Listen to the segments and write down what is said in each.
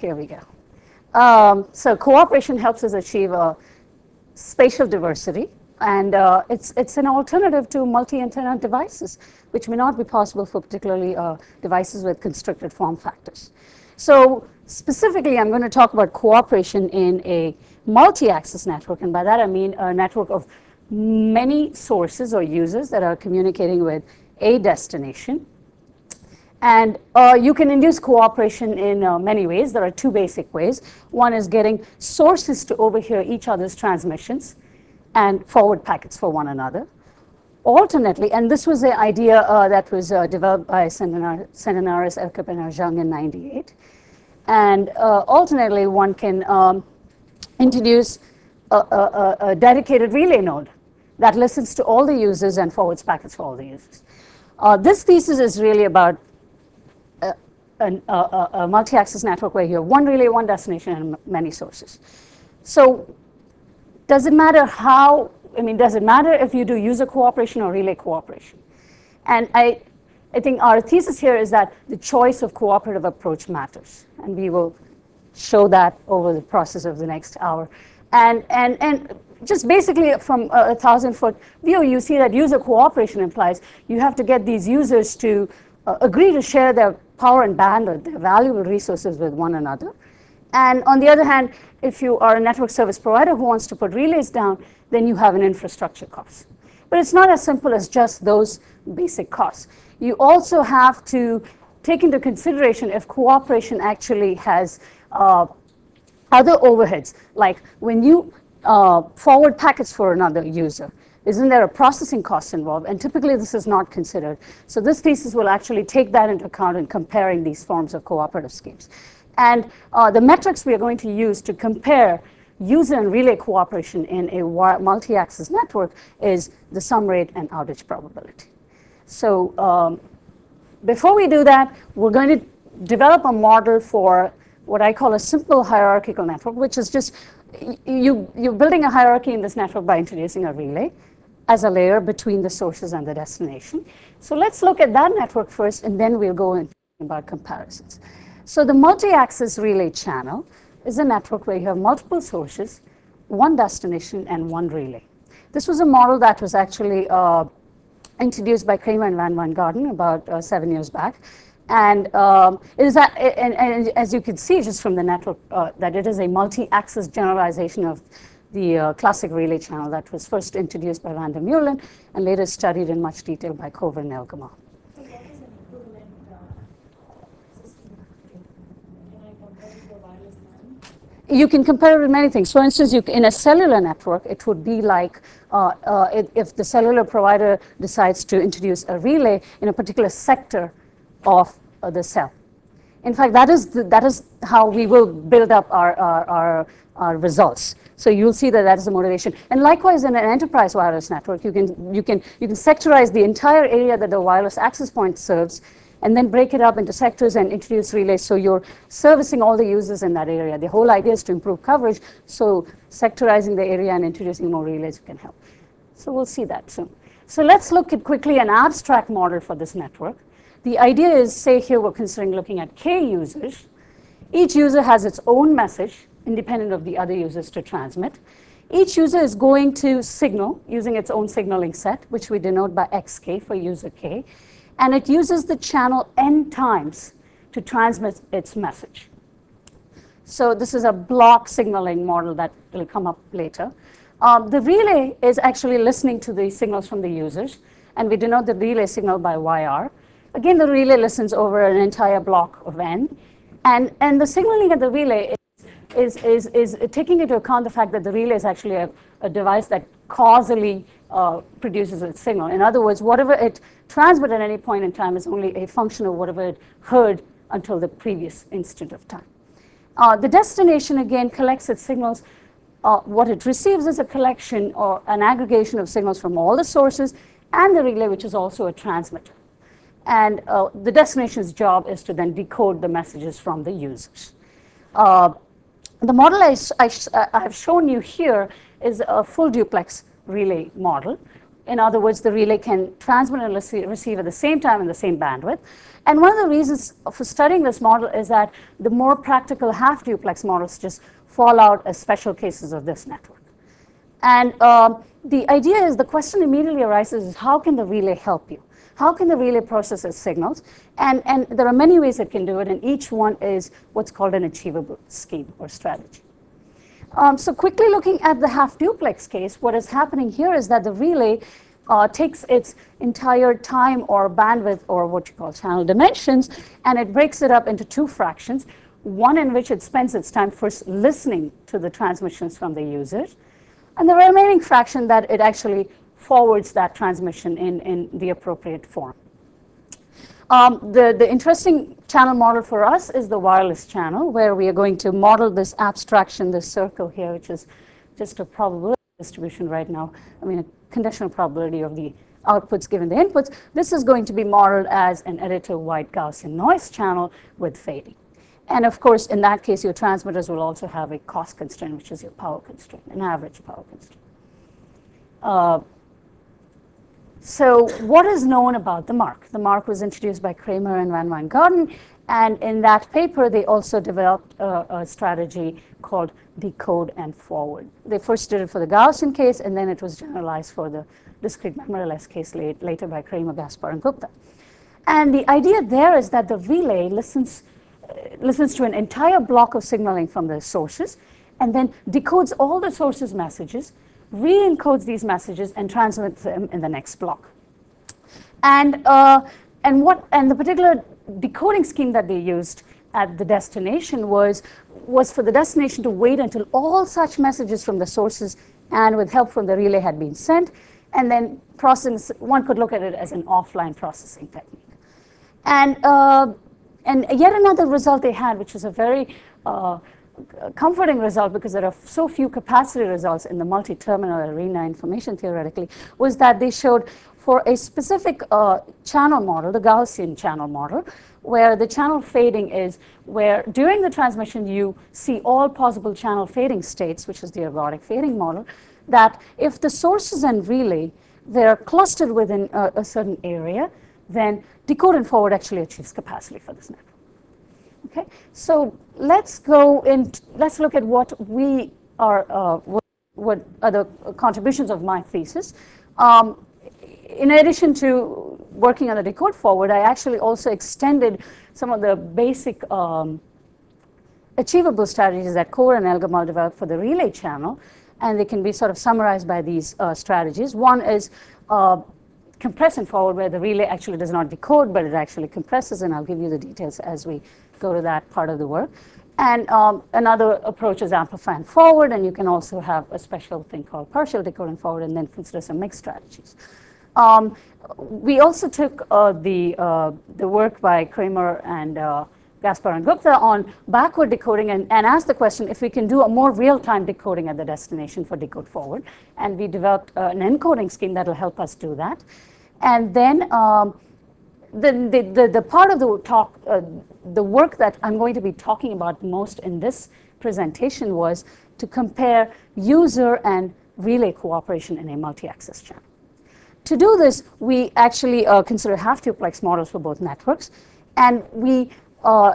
here we go. Um, so cooperation helps us achieve a spatial diversity, and uh, it's, it's an alternative to multi-antenna devices, which may not be possible for particularly uh, devices with constricted form factors. So specifically, I'm going to talk about cooperation in a multi-access network, and by that I mean a network of many sources or users that are communicating with a destination. And uh, you can induce cooperation in uh, many ways. There are two basic ways. One is getting sources to overhear each other's transmissions and forward packets for one another. Alternately, and this was the idea uh, that was uh, developed by Sendonaris, Erkip, and Aazhang in 98. And uh, alternately, one can um, introduce a, a, a dedicated relay node that listens to all the users and forwards packets for all the users. Uh, this thesis is really about a, a, a multi-access network where you have one relay, one destination, and many sources. So does it matter how, I mean, does it matter if you do user cooperation or relay cooperation? And I, I think our thesis here is that the choice of cooperative approach matters. And we will show that over the process of the next hour. And, and, and just basically from a, a thousand foot view, you see that user cooperation implies you have to get these users to uh, agree to share their power and bandwidth, they're valuable resources with one another. And on the other hand, if you are a network service provider who wants to put relays down, then you have an infrastructure cost. But it's not as simple as just those basic costs. You also have to take into consideration if cooperation actually has uh, other overheads, like when you uh, forward packets for another user, isn't there a processing cost involved? And typically this is not considered. So this thesis will actually take that into account in comparing these forms of cooperative schemes. And uh, the metrics we are going to use to compare user and relay cooperation in a multi-access network is the sum rate and outage probability. So um, before we do that, we're going to develop a model for what I call a simple hierarchical network, which is just you, you're building a hierarchy in this network by introducing a relay as a layer between the sources and the destination. So let's look at that network first, and then we'll go into about comparisons. So the multi-access relay channel is a network where you have multiple sources, one destination, and one relay. This was a model that was actually uh, introduced by Kramer and Van Wijngaarden about uh, seven years back. And um, it is that, and, and, as you can see just from the network, uh, that it is a multi-access generalization of the uh, classic relay channel that was first introduced by van der Meulen and later studied in much detail by Cover and Elgamal. you can compare it with many things. For instance, you, in a cellular network, it would be like uh, uh, it, if the cellular provider decides to introduce a relay in a particular sector of uh, the cell. In fact, that is, the, that is how we will build up our, our, our, our, results. So you'll see that that is the motivation. And likewise, in an enterprise wireless network, you can, you can, you can sectorize the entire area that the wireless access point serves and then break it up into sectors and introduce relays so you're servicing all the users in that area. The whole idea is to improve coverage, so sectorizing the area and introducing more relays can help. So we'll see that soon. So let's look at quickly an abstract model for this network. The idea is, say here we're considering looking at k users. Each user has its own message, independent of the other users to transmit. Each user is going to signal using its own signaling set, which we denote by xk for user k and it uses the channel n times to transmit its message. So this is a block signaling model that will come up later. Um, the relay is actually listening to the signals from the users, and we denote the relay signal by YR. Again, the relay listens over an entire block of n, and, and the signaling at the relay is, is, is, taking into account the fact that the relay is actually a, a device that causally uh, produces its signal. In other words, whatever it transmits at any point in time is only a function of whatever it heard until the previous instant of time. Uh, the destination, again, collects its signals. Uh, what it receives is a collection or an aggregation of signals from all the sources and the relay, which is also a transmitter. And uh, the destination's job is to then decode the messages from the users. Uh, the model I, I, I have shown you here is a full duplex relay model. In other words, the relay can transmit and receive at the same time in the same bandwidth. And one of the reasons for studying this model is that the more practical half duplex models just fall out as special cases of this network. And um, the idea is the question immediately arises is how can the relay help you? How can the relay process its signals? And, and there are many ways it can do it, and each one is what's called an achievable scheme or strategy. Um, so quickly looking at the half duplex case, what is happening here is that the relay uh, takes its entire time or bandwidth or what you call channel dimensions and it breaks it up into two fractions. One in which it spends its time first listening to the transmissions from the user, and the remaining fraction that it actually forwards that transmission in, in the appropriate form. Um, the, the interesting channel model for us is the wireless channel, where we are going to model this abstraction, this circle here, which is just a probability distribution right now. I mean, a conditional probability of the outputs given the inputs. This is going to be modeled as an additive-white Gaussian noise channel with fading. And of course, in that case, your transmitters will also have a cost constraint, which is your power constraint, an average power constraint. Uh, so what is known about the MARC? The MARC was introduced by Kramer and Van Wijngaarden, and in that paper, they also developed a, a, strategy called decode and forward. They first did it for the Gaussian case, and then it was generalized for the discrete memoryless case late, later by Kramer, Gastpar, and Gupta. And the idea there is that the relay listens, uh, listens to an entire block of signaling from the sources, and then decodes all the sources' messages, re-encodes these messages and transmits them in the next block. And, uh, and, what, and the particular decoding scheme that they used at the destination was, was for the destination to wait until all such messages from the sources and with help from the relay had been sent, and then process, one could look at it as an offline processing technique. And, uh, and yet another result they had, which was a very uh, comforting result because there are so few capacity results in the multi-terminal arena information theoretically was that they showed for a specific uh, channel model, the Gaussian channel model, where the channel fading is where during the transmission you see all possible channel fading states, which is the ergodic fading model, that if the sources and relay they're clustered within a, a certain area, then decode and forward actually achieves capacity for this network. Okay, so let's go and let's look at what we are, uh, what, what, are the contributions of my thesis. Um, in addition to working on the decode forward, I actually also extended some of the basic um, achievable strategies that Cover and Elgamal developed for the relay channel, and they can be sort of summarized by these uh, strategies. One is uh, compress and forward, where the relay actually does not decode, but it actually compresses, and I'll give you the details as we go to that part of the work. And um, another approach is amplifying forward, and you can also have a special thing called partial decoding forward, and then consider some mixed strategies. Um, we also took uh, the, uh, the work by Kramer and uh, Gastpar and Gupta on backward decoding and, and asked the question if we can do a more real-time decoding at the destination for decode forward. And we developed uh, an encoding scheme that will help us do that. And then um, the, the, the, the, part of the talk, uh, the work that I'm going to be talking about most in this presentation was to compare user and relay cooperation in a multi-access channel. To do this, we actually uh, consider half-duplex models for both networks, and we uh,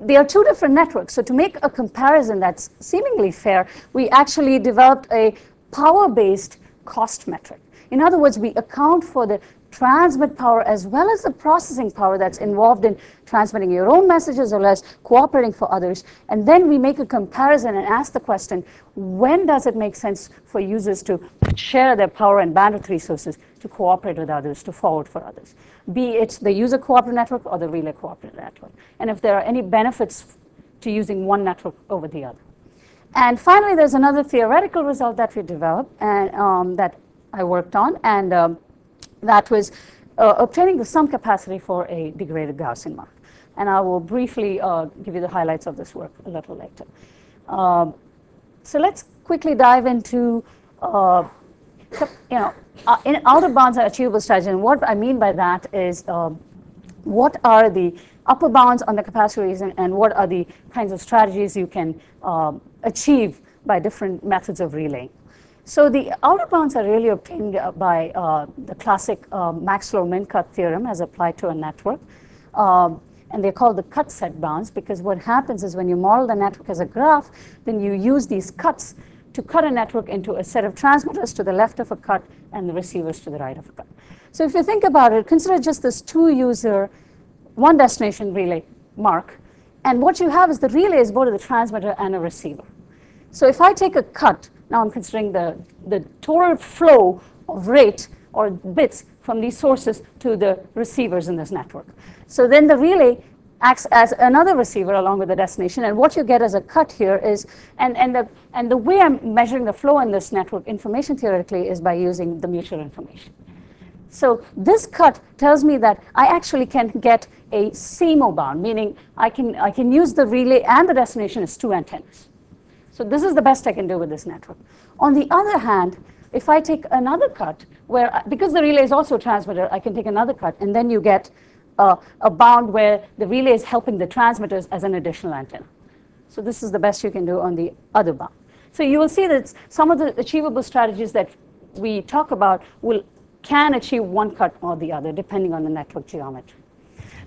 there are two different networks. So to make a comparison that's seemingly fair, we actually developed a power-based cost metric. In other words, we account for the transmit power as well as the processing power that's involved in transmitting your own messages or less cooperating for others. And then we make a comparison and ask the question, when does it make sense for users to share their power and bandwidth resources to cooperate with others, to forward for others, be it the user cooperative network or the relay cooperative network. And if there are any benefits to using one network over the other. And finally, there's another theoretical result that we developed and um, that I worked on. And um, that was uh, obtaining some capacity for a degraded Gaussian MARC. And I will briefly uh, give you the highlights of this work a little later. Um, so let's quickly dive into, uh, you know, uh, in out of bounds and achievable strategy. And what I mean by that is um, what are the upper bounds on the capacity region and what are the kinds of strategies you can um, achieve by different methods of relaying. So the outer bounds are really obtained uh, by uh, the classic uh, Max-Flow-Min-Cut theorem as applied to a network. Um, and they're called the cut set bounds because what happens is when you model the network as a graph, then you use these cuts to cut a network into a set of transmitters to the left of a cut and the receivers to the right of a cut. So if you think about it, consider just this two-user, one destination relay MARC. And what you have is the relay is both a transmitter and a receiver. So if I take a cut, now I'm considering the, the total flow of rate or bits from these sources to the receivers in this network. So then the relay acts as another receiver along with the destination. And what you get as a cut here is, and, and, the, and the way I'm measuring the flow in this network information theoretically is by using the mutual information. So this cut tells me that I actually can get a SIMO bound, meaning I can, I can use the relay and the destination as two antennas. So this is the best I can do with this network. On the other hand, if I take another cut, where because the relay is also a transmitter, I can take another cut, and then you get uh, a bound where the relay is helping the transmitters as an additional antenna. So this is the best you can do on the other bound. So you will see that some of the achievable strategies that we talk about will can achieve one cut or the other depending on the network geometry.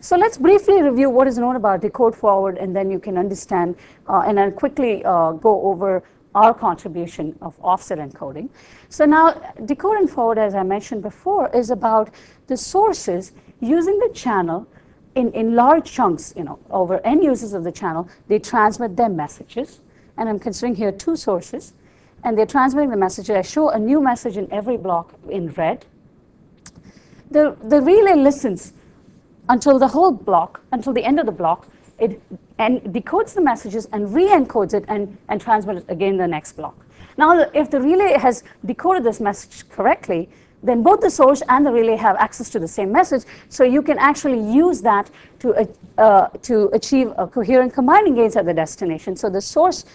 So let's briefly review what is known about decode forward and then you can understand uh, and then quickly uh, go over our contribution of offset encoding. So now decoding forward, as I mentioned before, is about the sources using the channel in, in large chunks, you know, over n uses of the channel, they transmit their messages. And I'm considering here two sources. And they're transmitting the messages. I show a new message in every block in red. The, the relay listens until the whole block, until the end of the block, it and decodes the messages and re-encodes it and, and transmits it again the next block. Now, if the relay has decoded this message correctly, then both the source and the relay have access to the same message. So you can actually use that to, uh, to achieve a coherent combining gains at the destination. So the source,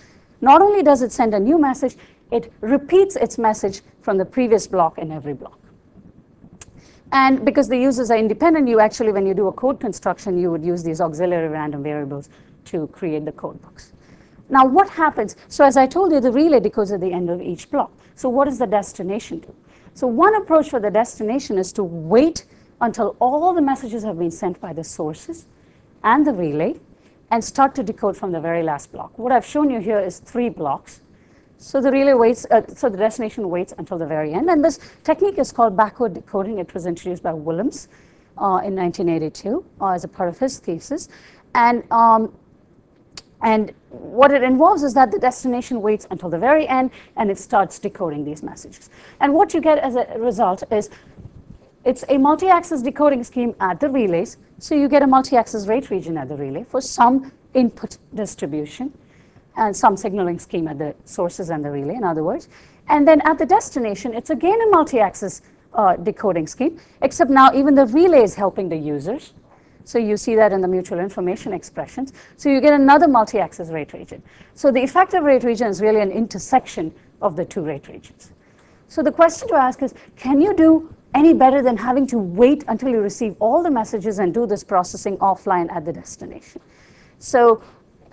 not only does it send a new message, it repeats its message from the previous block in every block. And because the users are independent, you actually, when you do a code construction, you would use these auxiliary random variables to create the code books. Now what happens? So as I told you, the relay decodes at the end of each block. So what does the destination do? So one approach for the destination is to wait until all the messages have been sent by the sources and the relay and start to decode from the very last block. What I've shown you here is three blocks. So the relay waits, uh, so the destination waits until the very end. And this technique is called backward decoding. It was introduced by Willems uh, in 1982 uh, as a part of his thesis. And um, and what it involves is that the destination waits until the very end and it starts decoding these messages. And what you get as a result is it's a multi-access decoding scheme at the relays. So you get a multi-access rate region at the relay for some input distribution and some signaling scheme at the sources and the relay, in other words. And then at the destination, it's again a multi-access uh, decoding scheme, except now even the relay is helping the users. So you see that in the mutual information expressions. So you get another multi-access rate region. So the effective rate region is really an intersection of the two rate regions. So the question to ask is, can you do any better than having to wait until you receive all the messages and do this processing offline at the destination? So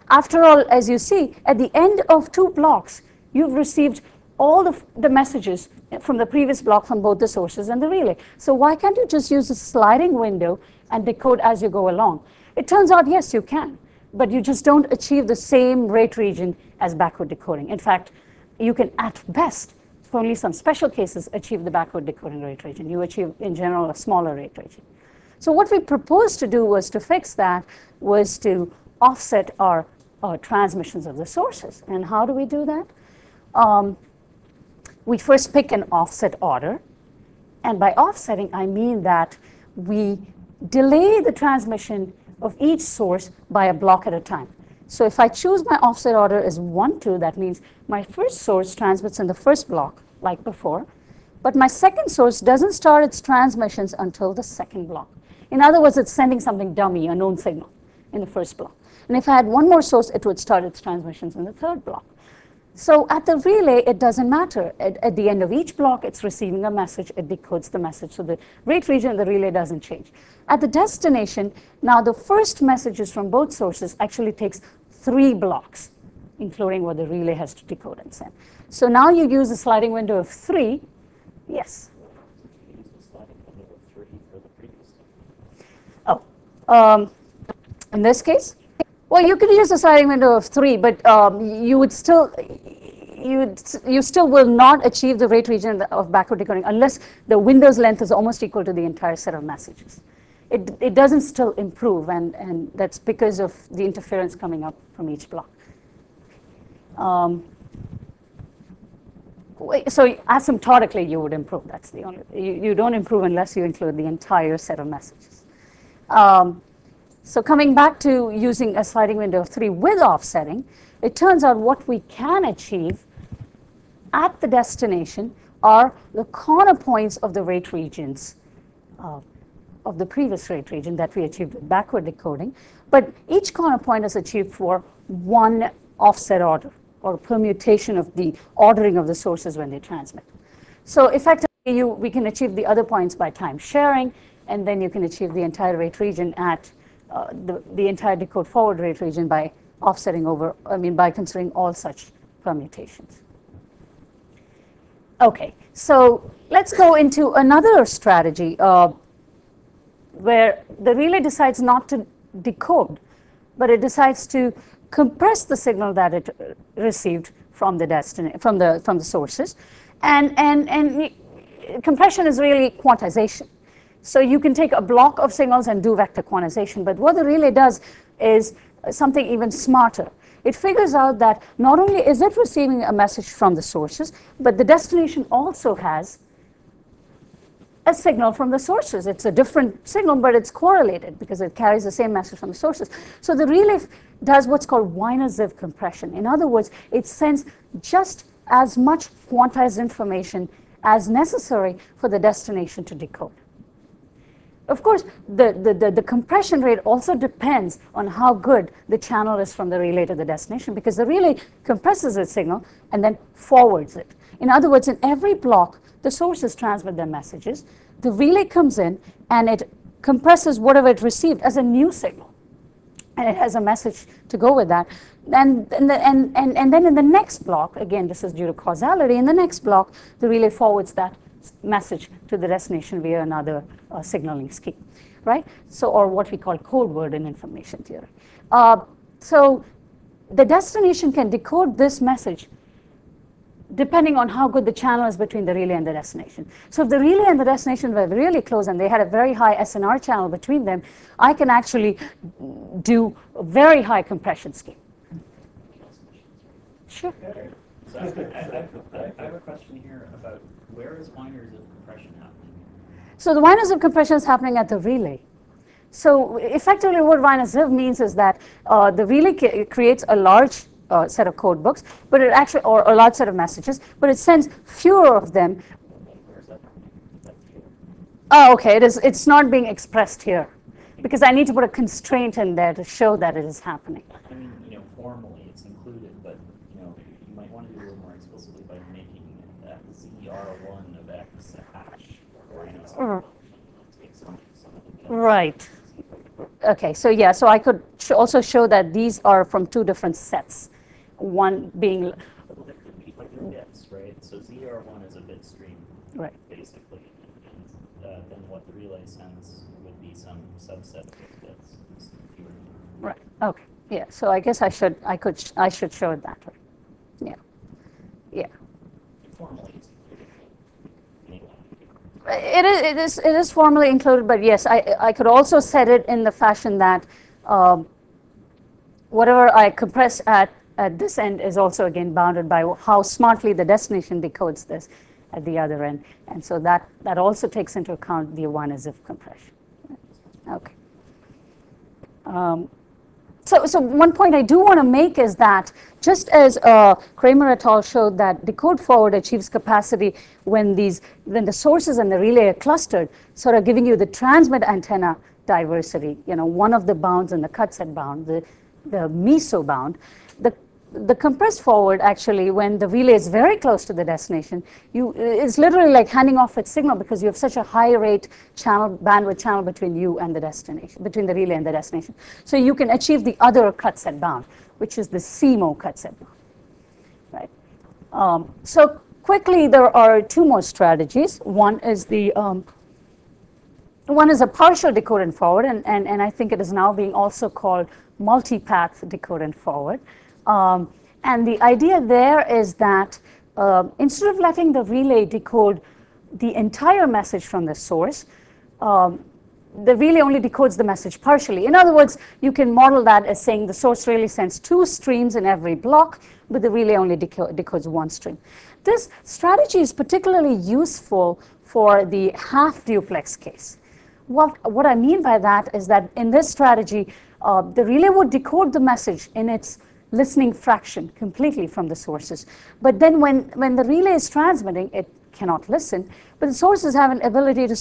after all, as you see, at the end of two blocks, you've received all the, the messages from the previous block from both the sources and the relay. So why can't you just use a sliding window and decode as you go along. It turns out, yes, you can, but you just don't achieve the same rate region as backward decoding. In fact, you can at best, for only some special cases, achieve the backward decoding rate region. You achieve, in general, a smaller rate region. So what we proposed to do was to fix that, was to offset our, our transmissions of the sources. And how do we do that? Um, we first pick an offset order. And by offsetting, I mean that we delay the transmission of each source by a block at a time. So if I choose my offset order as 1, 2, that means my first source transmits in the first block, like before, but my second source doesn't start its transmissions until the second block. In other words, it's sending something dummy, a known signal, in the first block. And if I had one more source, it would start its transmissions in the third block. So at the relay, it doesn't matter. At, at, the end of each block, it's receiving a message, it decodes the message. So the rate region of the relay doesn't change. At the destination, now the first messages from both sources actually takes three blocks including what the relay has to decode and send. So now you use a sliding window of three. Yes. Oh, um, in this case, well, you could use a sliding window of three, but um, you would still you you still will not achieve the rate region of backward decoding unless the window's length is almost equal to the entire set of messages. It, it doesn't still improve, and, and that's because of the interference coming up from each block. Um, so asymptotically, you would improve. That's the only, you, you don't improve unless you include the entire set of messages. Um, so coming back to using a sliding window of three with offsetting, it turns out what we can achieve at the destination are the corner points of the rate regions uh, of the previous rate region that we achieved with backward decoding. But each corner point is achieved for one offset order or permutation of the ordering of the sources when they transmit. So effectively, you, we can achieve the other points by time sharing, and then you can achieve the entire rate region at uh, the, the entire decode forward rate region by offsetting over, I mean, by considering all such permutations. Okay, so let's go into another strategy uh, where the relay decides not to decode, but it decides to compress the signal that it received from the destination, from the from the sources, and and and compression is really quantization. So you can take a block of signals and do vector quantization, but what the relay does is something even smarter. It figures out that not only is it receiving a message from the sources, but the destination also has a signal from the sources. It's a different signal, but it's correlated because it carries the same message from the sources. So the relay does what's called Wyner-Ziv compression. In other words, it sends just as much quantized information as necessary for the destination to decode. Of course, the, the, the, the, compression rate also depends on how good the channel is from the relay to the destination because the relay compresses its signal and then forwards it. In other words, in every block, the sources transmit their messages. The relay comes in and it compresses whatever it received as a new signal. And it has a message to go with that. And, and, the, and, and, and then in the next block, again, this is due to causality, in the next block, the relay forwards that message to the destination via another uh, signaling scheme, right? So, or what we call code word in information theory. Uh, so the destination can decode this message depending on how good the channel is between the relay and the destination. So if the relay and the destination were really close and they had a very high SNR channel between them, I can actually do a very high compression scheme. Sure. So I, I, I, have a question here about where is Wyner-Ziv compression happening? So the Wyner-Ziv compression is happening at the relay. So effectively what Wyner-Ziv means is that uh, the relay creates a large uh, set of code books, but it actually, or a large set of messages, but it sends fewer of them. Oh, okay, it is, it's not being expressed here because I need to put a constraint in there to show that it is happening. I mean, you know, formally it's included, but, you know, you might want to do a little more explicitly by making that ZR1 of X hash. Or, know, right. Okay, so yeah, so I could sh also show that these are from two different sets one being like bits, right? So ZR1 is a bit stream, right? Basically, and uh, then what the relay sends would be some subset of bits. Right. Okay. Yeah. So I guess I should I could I should show it that way. Yeah. Yeah. Formally. It is, it is it is formally included, but yes, I I could also set it in the fashion that um, whatever I compress at at this end is also again bounded by how smartly the destination decodes this at the other end. And so that, that also takes into account the Wyner-Ziv compression. Okay. Um, so, so one point I do want to make is that just as uh, Kramer et al. showed that decode forward achieves capacity when these when the sources and the relay are clustered, sort of giving you the transmit antenna diversity, you know, one of the bounds and the cut set bound, the, the MISO bound. The the compressed forward actually when the relay is very close to the destination you it's literally like handing off its signal because you have such a high rate channel bandwidth channel between you and the destination between the relay and the destination so you can achieve the other cut set bound which is the SIMO cut signal. Right. Um, so quickly, there are two more strategies. One is the um, one is a partial decode and forward, and, and, and I think it is now being also called multi-path decode and forward. Um, and the idea there is that uh, instead of letting the relay decode the entire message from the source, um, the relay only decodes the message partially. In other words, you can model that as saying the source really sends two streams in every block, but the relay only deco decodes one stream. This strategy is particularly useful for the half duplex case. What, what I mean by that is that in this strategy, uh, the relay would decode the message in its listening fraction completely from the sources. But then when, when the relay is transmitting, it cannot listen, but the sources have an ability to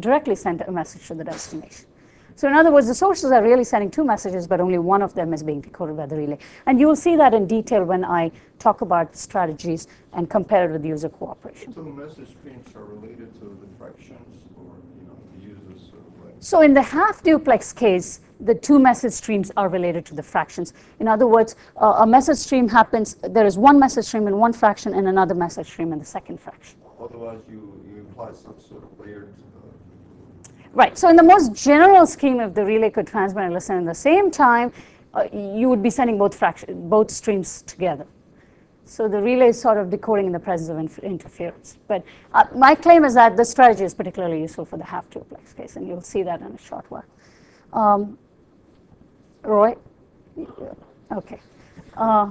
directly send a message to the destination. So in other words, the sources are really sending two messages, but only one of them is being decoded by the relay. And you will see that in detail when I talk about strategies and compare it with user cooperation. So message streams are related to the fractions or, you know, the users sort of like... So in the half duplex case, the two message streams are related to the fractions. In other words, uh, a message stream happens, there is one message stream in one fraction and another message stream in the second fraction. Otherwise, you, you imply some sort of layered Right. So in the most general scheme, if the relay could transmit and listen at the same time, uh, you would be sending both fraction, both streams together. So the relay is sort of decoding in the presence of interference. But uh, my claim is that this strategy is particularly useful for the half duplex case, and you'll see that in a short while. Um, Roy? Okay. Uh,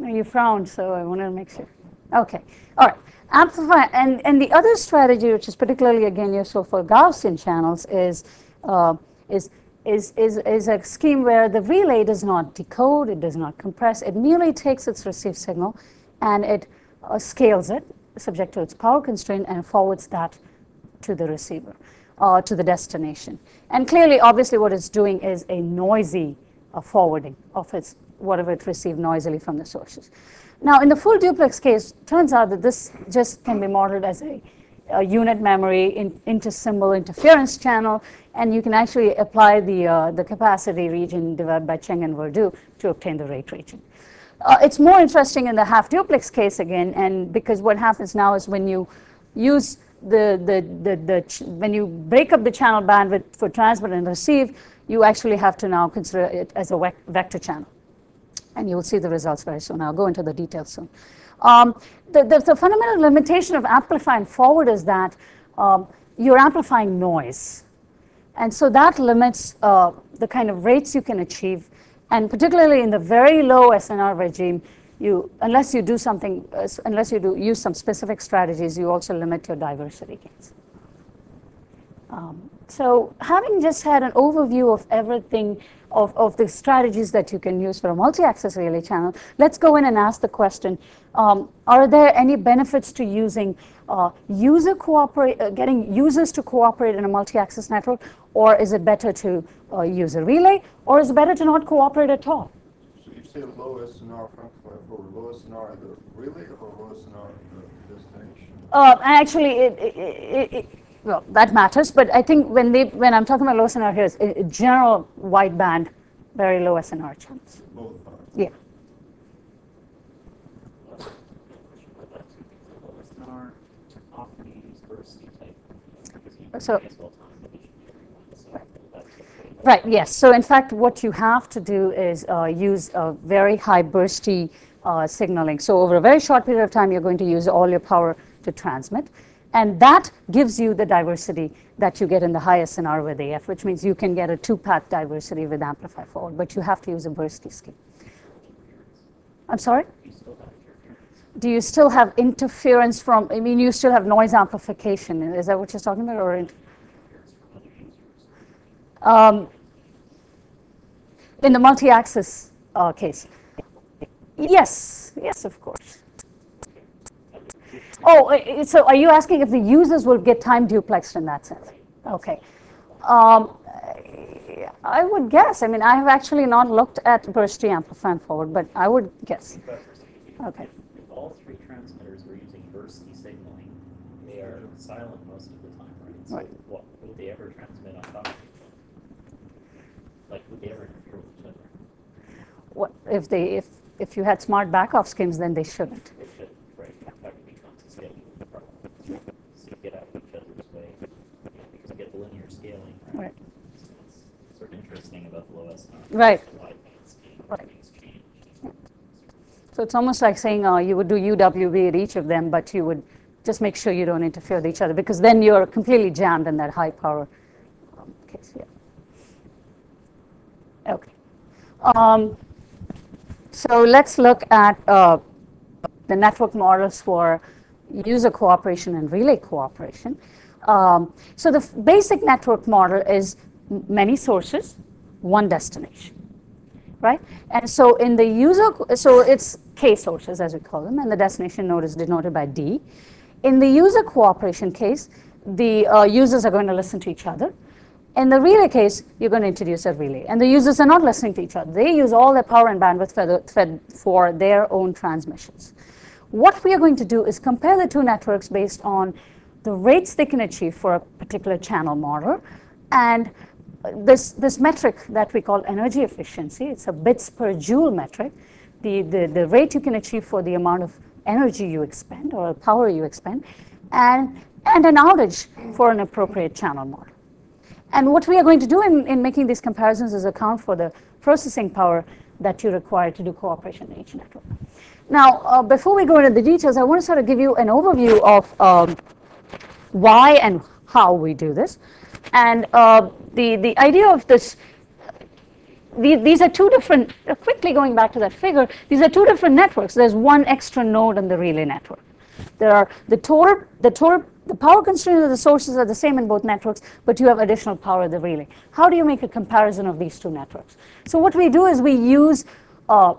you frowned, so I wanted to make sure. Okay. All right amplify, and, and the other strategy, which is particularly again useful for Gaussian channels, is, uh, is, is, is, is a scheme where the relay does not decode, it does not compress, it merely takes its received signal and it uh, scales it, subject to its power constraint, and forwards that to the receiver, uh, to the destination. And clearly, obviously, what it's doing is a noisy uh, forwarding of its whatever it received noisily from the sources. Now, in the full duplex case, turns out that this just can be modeled as a, a unit memory in, inter-symbol interference channel, and you can actually apply the, uh, the capacity region developed by Cheng and Verdu to obtain the rate region. Uh, it's more interesting in the half duplex case again, and because what happens now is when you use the, the, the, the when you break up the channel bandwidth for transmit and receive, you actually have to now consider it as a vector channel and you'll see the results very soon. I'll go into the details soon. Um, the, the, the, fundamental limitation of amplifying forward is that um, you're amplifying noise. And so that limits uh, the kind of rates you can achieve. And particularly in the very low SNR regime, you, unless you do something, uh, unless you do use some specific strategies, you also limit your diversity gains. Um, so having just had an overview of everything of, of the strategies that you can use for a multi-access relay channel, let's go in and ask the question, um, are there any benefits to using uh, user cooperate, uh, getting users to cooperate in a multi-access network, or is it better to uh, use a relay, or is it better to not cooperate at all? So you say low SNR for low SNR the relay or low SNR the destination? Uh, actually, it, it, it, well, that matters, but I think when they when I'm talking about low SNR here, it's a, general wideband, very low SNR channels. Yeah. So, right, yes. So in fact, what you have to do is uh, use a very high bursty uh, signaling. So over a very short period of time, you're going to use all your power to transmit. And that gives you the diversity that you get in the highest SNR with AF, which means you can get a two-path diversity with amplify forward, but you have to use a bursty scheme. I'm sorry? Do you still have interference from, I mean, you still have noise amplification. Is that what you're talking about? Or um, in the multi-access uh, case? Yes, yes, of course. Oh, so are you asking if the users will get time duplexed in that sense? Okay. Um, I would guess. I mean, I have actually not looked at bursty amplifying forward, but I would guess. Okay. If all three transmitters were using bursty signaling, they are silent most of the time, right? So right. What, would they ever transmit on top? Like, would they ever interfere with each other? what, if they, if, if you had smart backoff schemes, then they shouldn't. It should, right, in fact, it becomes a scaling problem. So you get out of each other's way, you know, because you get the linear scaling, right? Right. So it's sort of interesting about the low S node. Right. Right. So it's almost like saying uh, you would do UWB at each of them, but you would just make sure you don't interfere with each other because then you're completely jammed in that high power case. Yeah. Okay. Um, so let's look at uh, the network models for user cooperation and relay cooperation. Um, so the basic network model is many sources, one destination right? And so in the user, so it's K sources as we call them, and the destination node is denoted by D. In the user cooperation case, the uh, users are going to listen to each other. In the relay case, you're going to introduce a relay, and the users are not listening to each other. They use all their power and bandwidth for, the, for their own transmissions. What we are going to do is compare the two networks based on the rates they can achieve for a particular channel model and this, this metric that we call energy efficiency, it's a bits per joule metric, the, the, the rate you can achieve for the amount of energy you expend or power you expend, and, and an outage for an appropriate channel model. And what we are going to do in, in making these comparisons is account for the processing power that you require to do cooperation in each network. Now, uh, before we go into the details, I want to sort of give you an overview of um, why and how we do this. And uh, the, the idea of this, the, these are two different, quickly going back to that figure, these are two different networks. There's one extra node in the relay network. There are the total, the total, the power constraints of the sources are the same in both networks, but you have additional power at the relay. How do you make a comparison of these two networks? So what we do is we use uh,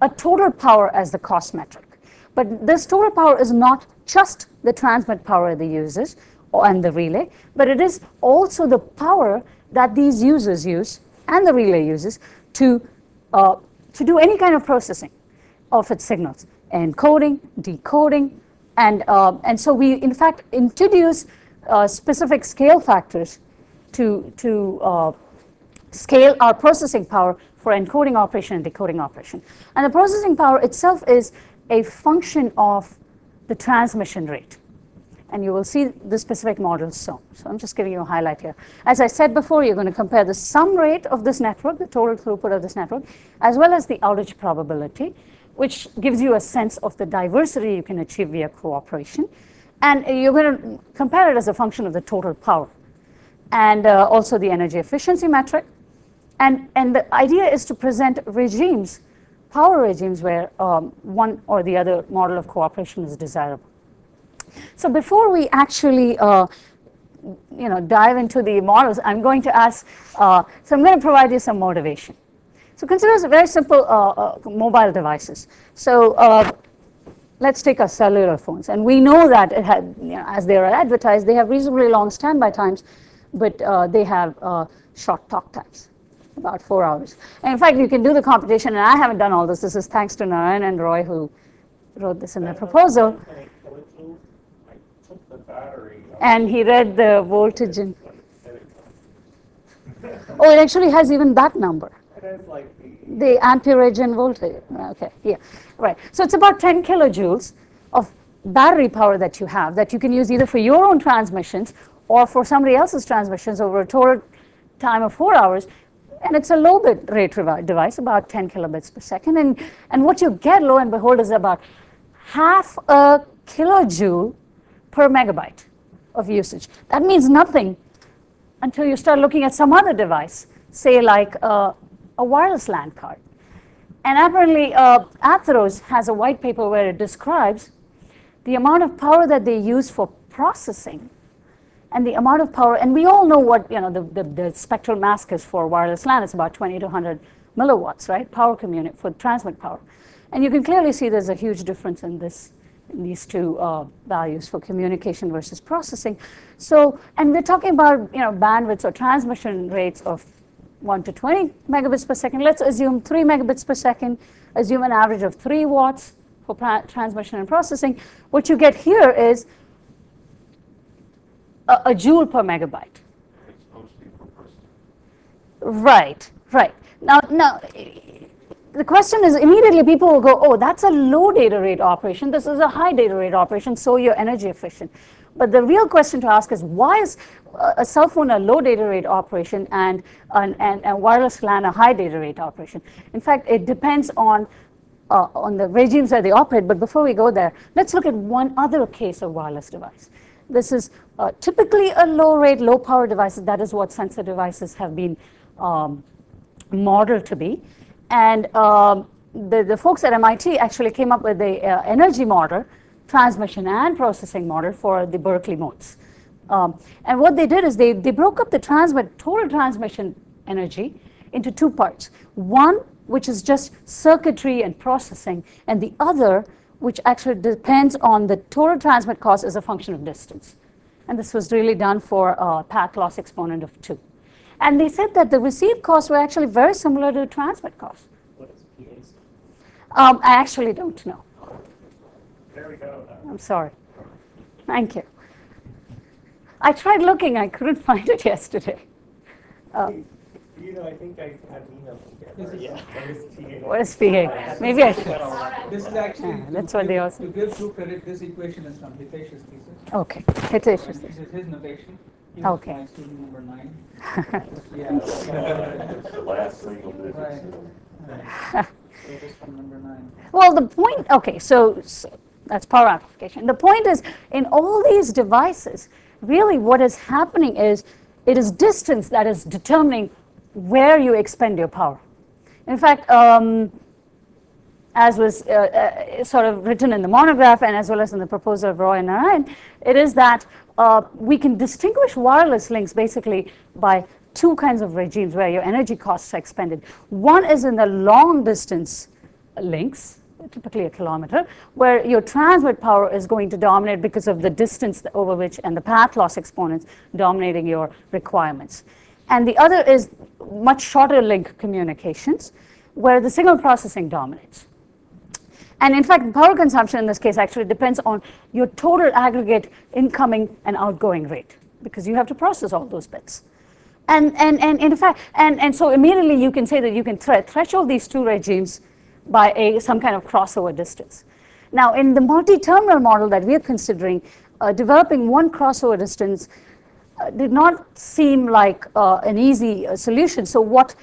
a total power as the cost metric. But this total power is not just the transmit power of the users and the relay, but it is also the power that these users use and the relay uses to, uh, to do any kind of processing of its signals, encoding, decoding, and, uh, and so we in fact introduce uh, specific scale factors to, to uh, scale our processing power for encoding operation and decoding operation. And the processing power itself is a function of the transmission rate. And you will see the specific models soon. So I'm just giving you a highlight here. As I said before, you're going to compare the sum rate of this network, the total throughput of this network, as well as the outage probability, which gives you a sense of the diversity you can achieve via cooperation. And you're going to compare it as a function of the total power and uh, also the energy efficiency metric. And, and the idea is to present regimes, power regimes, where um, one or the other model of cooperation is desirable. So before we actually uh, you know, dive into the models, I'm going to ask, uh, so I'm going to provide you some motivation. So consider very simple uh, uh, mobile devices. So uh, let's take our cellular phones. And we know that it had, you know, as they are advertised, they have reasonably long standby times, but uh, they have uh, short talk times, about four hours. And in fact, you can do the computation, and I haven't done all this. This is thanks to Narayan and Roy who wrote this in their proposal. I took the battery. And he read the voltage in, and oh, it actually has even that number. Like the, the amperage and voltage. Okay, yeah, right. So it's about 10 kilojoules of battery power that you have that you can use either for your own transmissions or for somebody else's transmissions over a total time of four hours. And it's a low bit rate device, about 10 kilobits per second. And, and what you get, lo and behold, is about half a kilojoule per megabyte of usage. That means nothing until you start looking at some other device, say like uh, a wireless LAN card. And apparently, uh, Atheros has a white paper where it describes the amount of power that they use for processing and the amount of power, and we all know what you know the, the, the spectral mask is for wireless LAN. It's about 20 to 100 milliwatts, right? Power community for transmit power, and you can clearly see there's a huge difference in this these two uh, values for communication versus processing. So, and we're talking about you know bandwidths or transmission rates of 1 to 20 megabits per second. Let's assume 3 megabits per second. Assume an average of 3 watts for pra- transmission and processing. What you get here is a, a joule per megabyte. It's supposed to be per person. Right, right. Now, now, the question is immediately people will go, oh, that's a low data rate operation. This is a high data rate operation, so you're energy efficient. But the real question to ask is why is a cell phone a low data rate operation and, and, and, and wireless LAN a high data rate operation? In fact, it depends on, uh, on the regimes that they operate. But before we go there, let's look at one other case of wireless device. This is uh, typically a low rate, low power device. That is what sensor devices have been um, modeled to be. And um, the, the folks at MIT actually came up with the uh, energy model, transmission and processing model for the Berkeley motes. Um, and what they did is they, they broke up the transmit, total transmission energy into two parts. One, which is just circuitry and processing, and the other, which actually depends on the total transmit cost as a function of distance. And this was really done for a path loss exponent of 2. And they said that the receive costs were actually very similar to the transmit costs. What is PAs? Um, I actually don't know. There we go. I'm sorry. Thank you. I tried looking, I couldn't find it yesterday. Uh, You know, I think I have emailed This together. Yeah. what is PA? Maybe I should. This is actually. Yeah, that's to what they give- also- To give due credit, this equation is from Hitesh's thesis. Okay, it is. And This is his notation. Okay. my student number nine. It's Yeah. the last single digit. Right. Right. So this from number nine. Well, the point, okay, so, so that's power amplification. The point is, in all these devices, really what is happening is it is distance that is determining where you expend your power. In fact, um, as was uh, uh, sort of written in the monograph and as well as in the proposal of Roy and Narayan, it is that uh, we can distinguish wireless links basically by two kinds of regimes where your energy costs are expended. One is in the long distance links, typically a kilometer, where your transmit power is going to dominate because of the distance over which and the path loss exponents dominating your requirements. And the other is much shorter link communications, where the signal processing dominates. And in fact, power consumption in this case actually depends on your total aggregate incoming and outgoing rate, because you have to process all those bits. And, and, and in fact, and, and so immediately you can say that you can thre- threshold these two regimes by a, some kind of crossover distance. Now, in the multi-terminal model that we are considering, uh, developing one crossover distance uh, did not seem like uh, an easy uh, solution. So what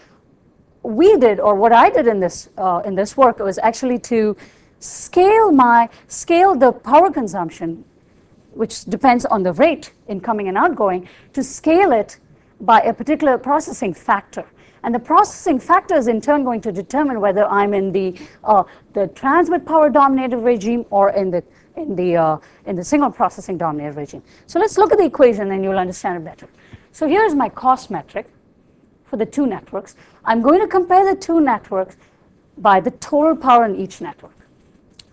we did, or what I did in this uh, in this work, was actually to scale my scale the power consumption, which depends on the rate incoming and outgoing, to scale it by a particular processing factor. And the processing factor is in turn going to determine whether I'm in the uh, the transmit power dominated regime or in the in the uh, in the signal processing dominated regime. So let's look at the equation, and you'll understand it better. So here's my cost metric for the two networks. I'm going to compare the two networks by the total power in each network.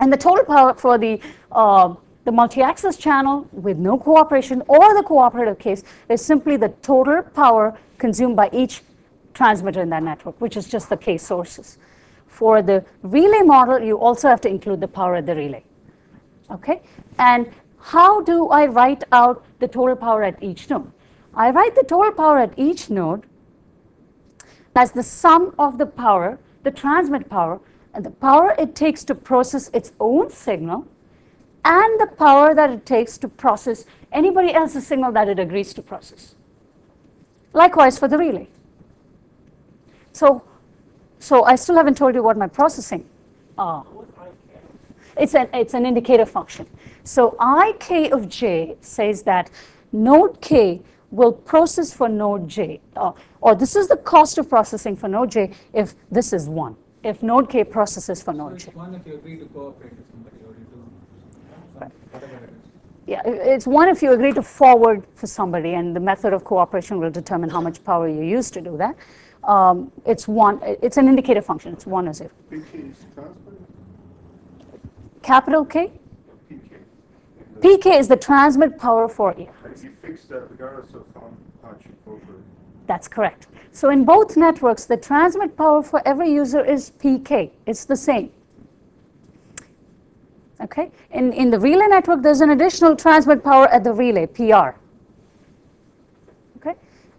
And the total power for the, uh, the multi-access channel with no cooperation or the cooperative case is simply the total power consumed by each transmitter in that network, which is just the case sources. For the relay model, you also have to include the power at the relay. Okay? And how do I write out the total power at each node? I write the total power at each node as the sum of the power, the transmit power, the power it takes to process its own signal, and the power that it takes to process anybody else's signal that it agrees to process. Likewise for the relay. So, so I still haven't told you what my processing uh, it's an, it's an indicator function. So ik of j says that node k will process for node j, uh, or this is the cost of processing for node j if this is 1, if node k processes for So node it's j. one if you agree to cooperate with somebody or you do, some- whatever it is. Yeah, it's 1 if you agree to forward for somebody, and the method of cooperation will determine how much power you use to do that. Um, it's 1, it's an indicator function, it's 1 or 0. PK is Capital K, PK. PK is the transmit power for you. And you fix that regardless of how much you incorporate. That's correct. So in both networks, the transmit power for every user is PK. It's the same. Okay? In, in the relay network, there's an additional transmit power at the relay, PR. Okay?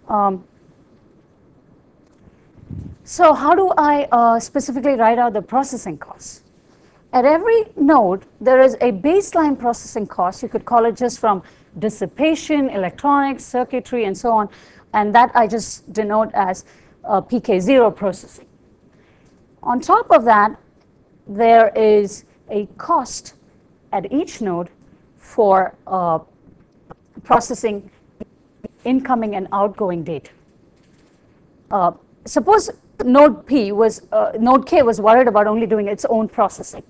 Um, So how do I uh, specifically write out the processing costs? At every node, there is a baseline processing cost. You could call it just from dissipation, electronics, circuitry, and so on. And that I just denote as uh, PK0 processing. On top of that, there is a cost at each node for uh, processing incoming and outgoing data. Uh, suppose node P was, uh, node K was worried about only doing its own processing.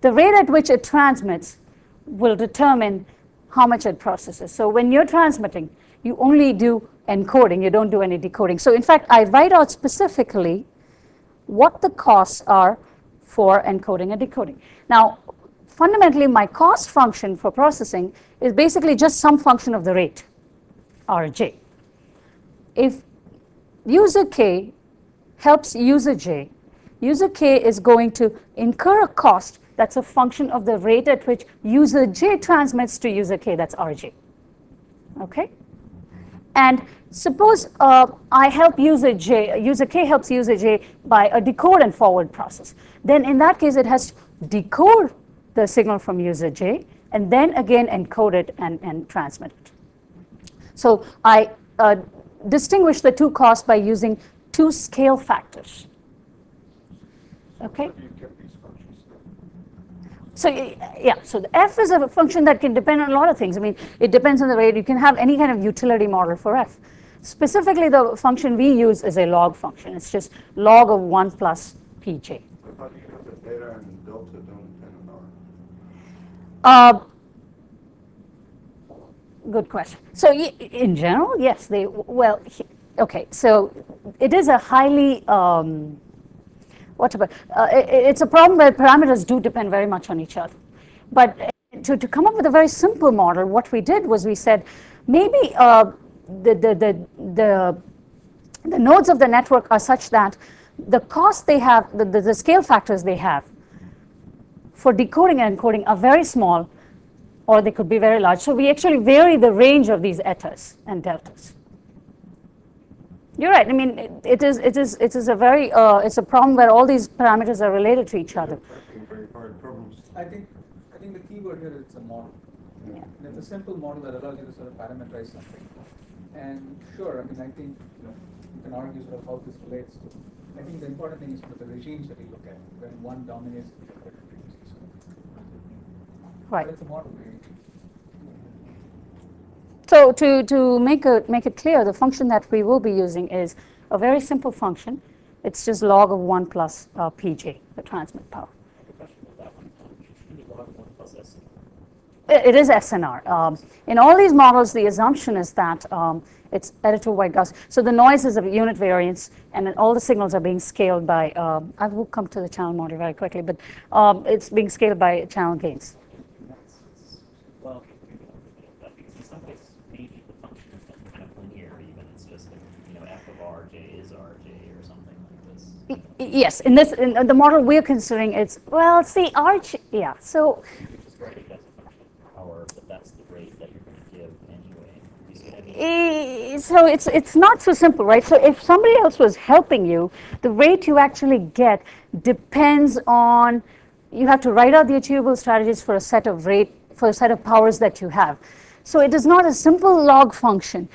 The rate at which it transmits will determine how much it processes. So when you're transmitting, you only do encoding, you don't do any decoding. So in fact, I write out specifically what the costs are for encoding and decoding. Now, fundamentally, my cost function for processing is basically just some function of the rate, Rj. If user K helps user J, user K is going to incur a cost that's a function of the rate at which user J transmits to user K, that's Rj. Okay? And suppose uh, I help user J, user K helps user J by a decode and forward process. Then in that case, it has to decode the signal from user J and then again encode it and, and transmit it. So I uh, distinguish the two costs by using two scale factors. Okay? You kept these functions. So yeah, so the f is a function that can depend on a lot of things. I mean, it depends on the rate. You can have any kind of utility model for f. Specifically, the function we use is a log function. It's just log of 1 plus pj. How do you know the beta and delta don't depend on R? Uh, good question. So in general, yes, they, well, okay, so it is a highly, um, what about, uh, i- i- it's a problem where parameters do depend very much on each other. But uh, to, to come up with a very simple model, what we did was we said, maybe uh, the, the, the, the, the nodes of the network are such that the cost they have, the, the, the scale factors they have for decoding and encoding are very small or they could be very large. So we actually vary the range of these etas and deltas. You're right. I mean, it, it is it is it is a very uh, it's a problem where all these parameters are related to each other. Very hard problems. I think, I think the key word here is a model. Yeah. And it's a simple model that allows you to sort of parameterize something. And sure, I mean, I think, you know, you can argue sort of how this relates to, I think the important thing is sort of the regimes that you look at, when one dominates the other. Right. But it's a model, really. So to to make a make it clear, the function that we will be using is a very simple function. It's just log of one plus uh, pj, the transmit power. It is SNR. Um, in all these models, the assumption is that um, it's additive white Gauss. So the noise is a unit variance, and all the signals are being scaled by. Um, I will come to the channel model very quickly, but um, it's being scaled by channel gains. That's, it's- well, that because in some cases, maybe the function is kind of linear even, it's just, you know, f of rj is rj or something like this. Y- y- Yes, in this in the model we're considering, it's well, see, arch. Yeah. So You could just write it as a function of power, that's the rate that you're gonna give anyway. You see what I mean? Eh, So it's it's not so simple, right? So if somebody else was helping you, the rate you actually get depends on you have to write out the achievable strategies for a set of rate for a set of powers that you have. So it is not a simple log function.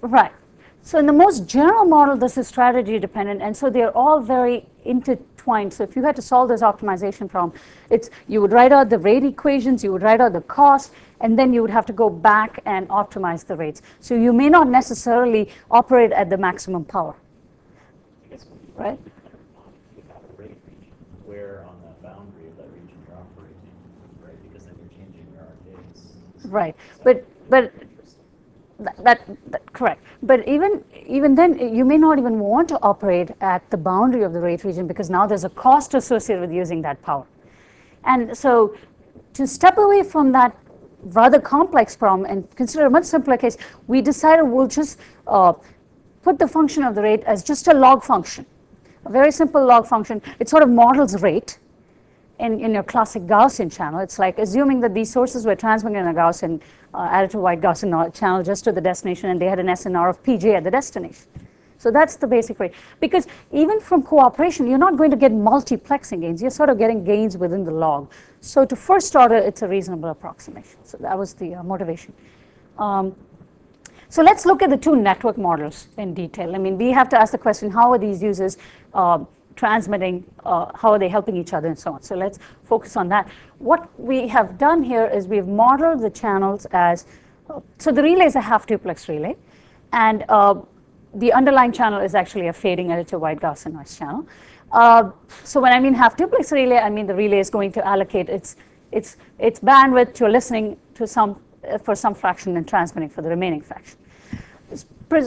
Right. So in the most general model, this is strategy dependent, and so they're all very intertwined. So if you had to solve this optimization problem, it's you would write out the rate equations, you would write out the cost, and then you would have to go back and optimize the rates. So you may not necessarily operate at the maximum power. I guess when you Right. you have a rate region, where on the boundary of that region you're operating, right? Because then you're changing your RKs. Right. But but That, that, correct. But even even then, you may not even want to operate at the boundary of the rate region because now there's a cost associated with using that power. And so, to step away from that rather complex problem and consider a much simpler case, we decided we'll just uh, put the function of the rate as just a log function, a very simple log function. It sort of models rate in, in your classic Gaussian channel, it's like assuming that these sources were transmitting in a Gaussian, uh, additive white Gaussian channel just to the destination and they had an SNR of Pj at the destination. So that's the basic rate. Because even from cooperation, you're not going to get multiplexing gains. You're sort of getting gains within the log. So to first order, it's a reasonable approximation. So that was the uh, motivation. Um, so let's look at the two network models in detail. I mean, we have to ask the question, how are these users uh, transmitting, uh, how are they helping each other and so on. So let's focus on that. What we have done here is we've modeled the channels as, uh, so the relay is a half duplex relay. And uh, the underlying channel is actually a fading additive white Gaussian noise channel. Uh, so when I mean half duplex relay, I mean the relay is going to allocate its, its, its bandwidth to listening to some, uh, for some fraction and transmitting for the remaining fraction.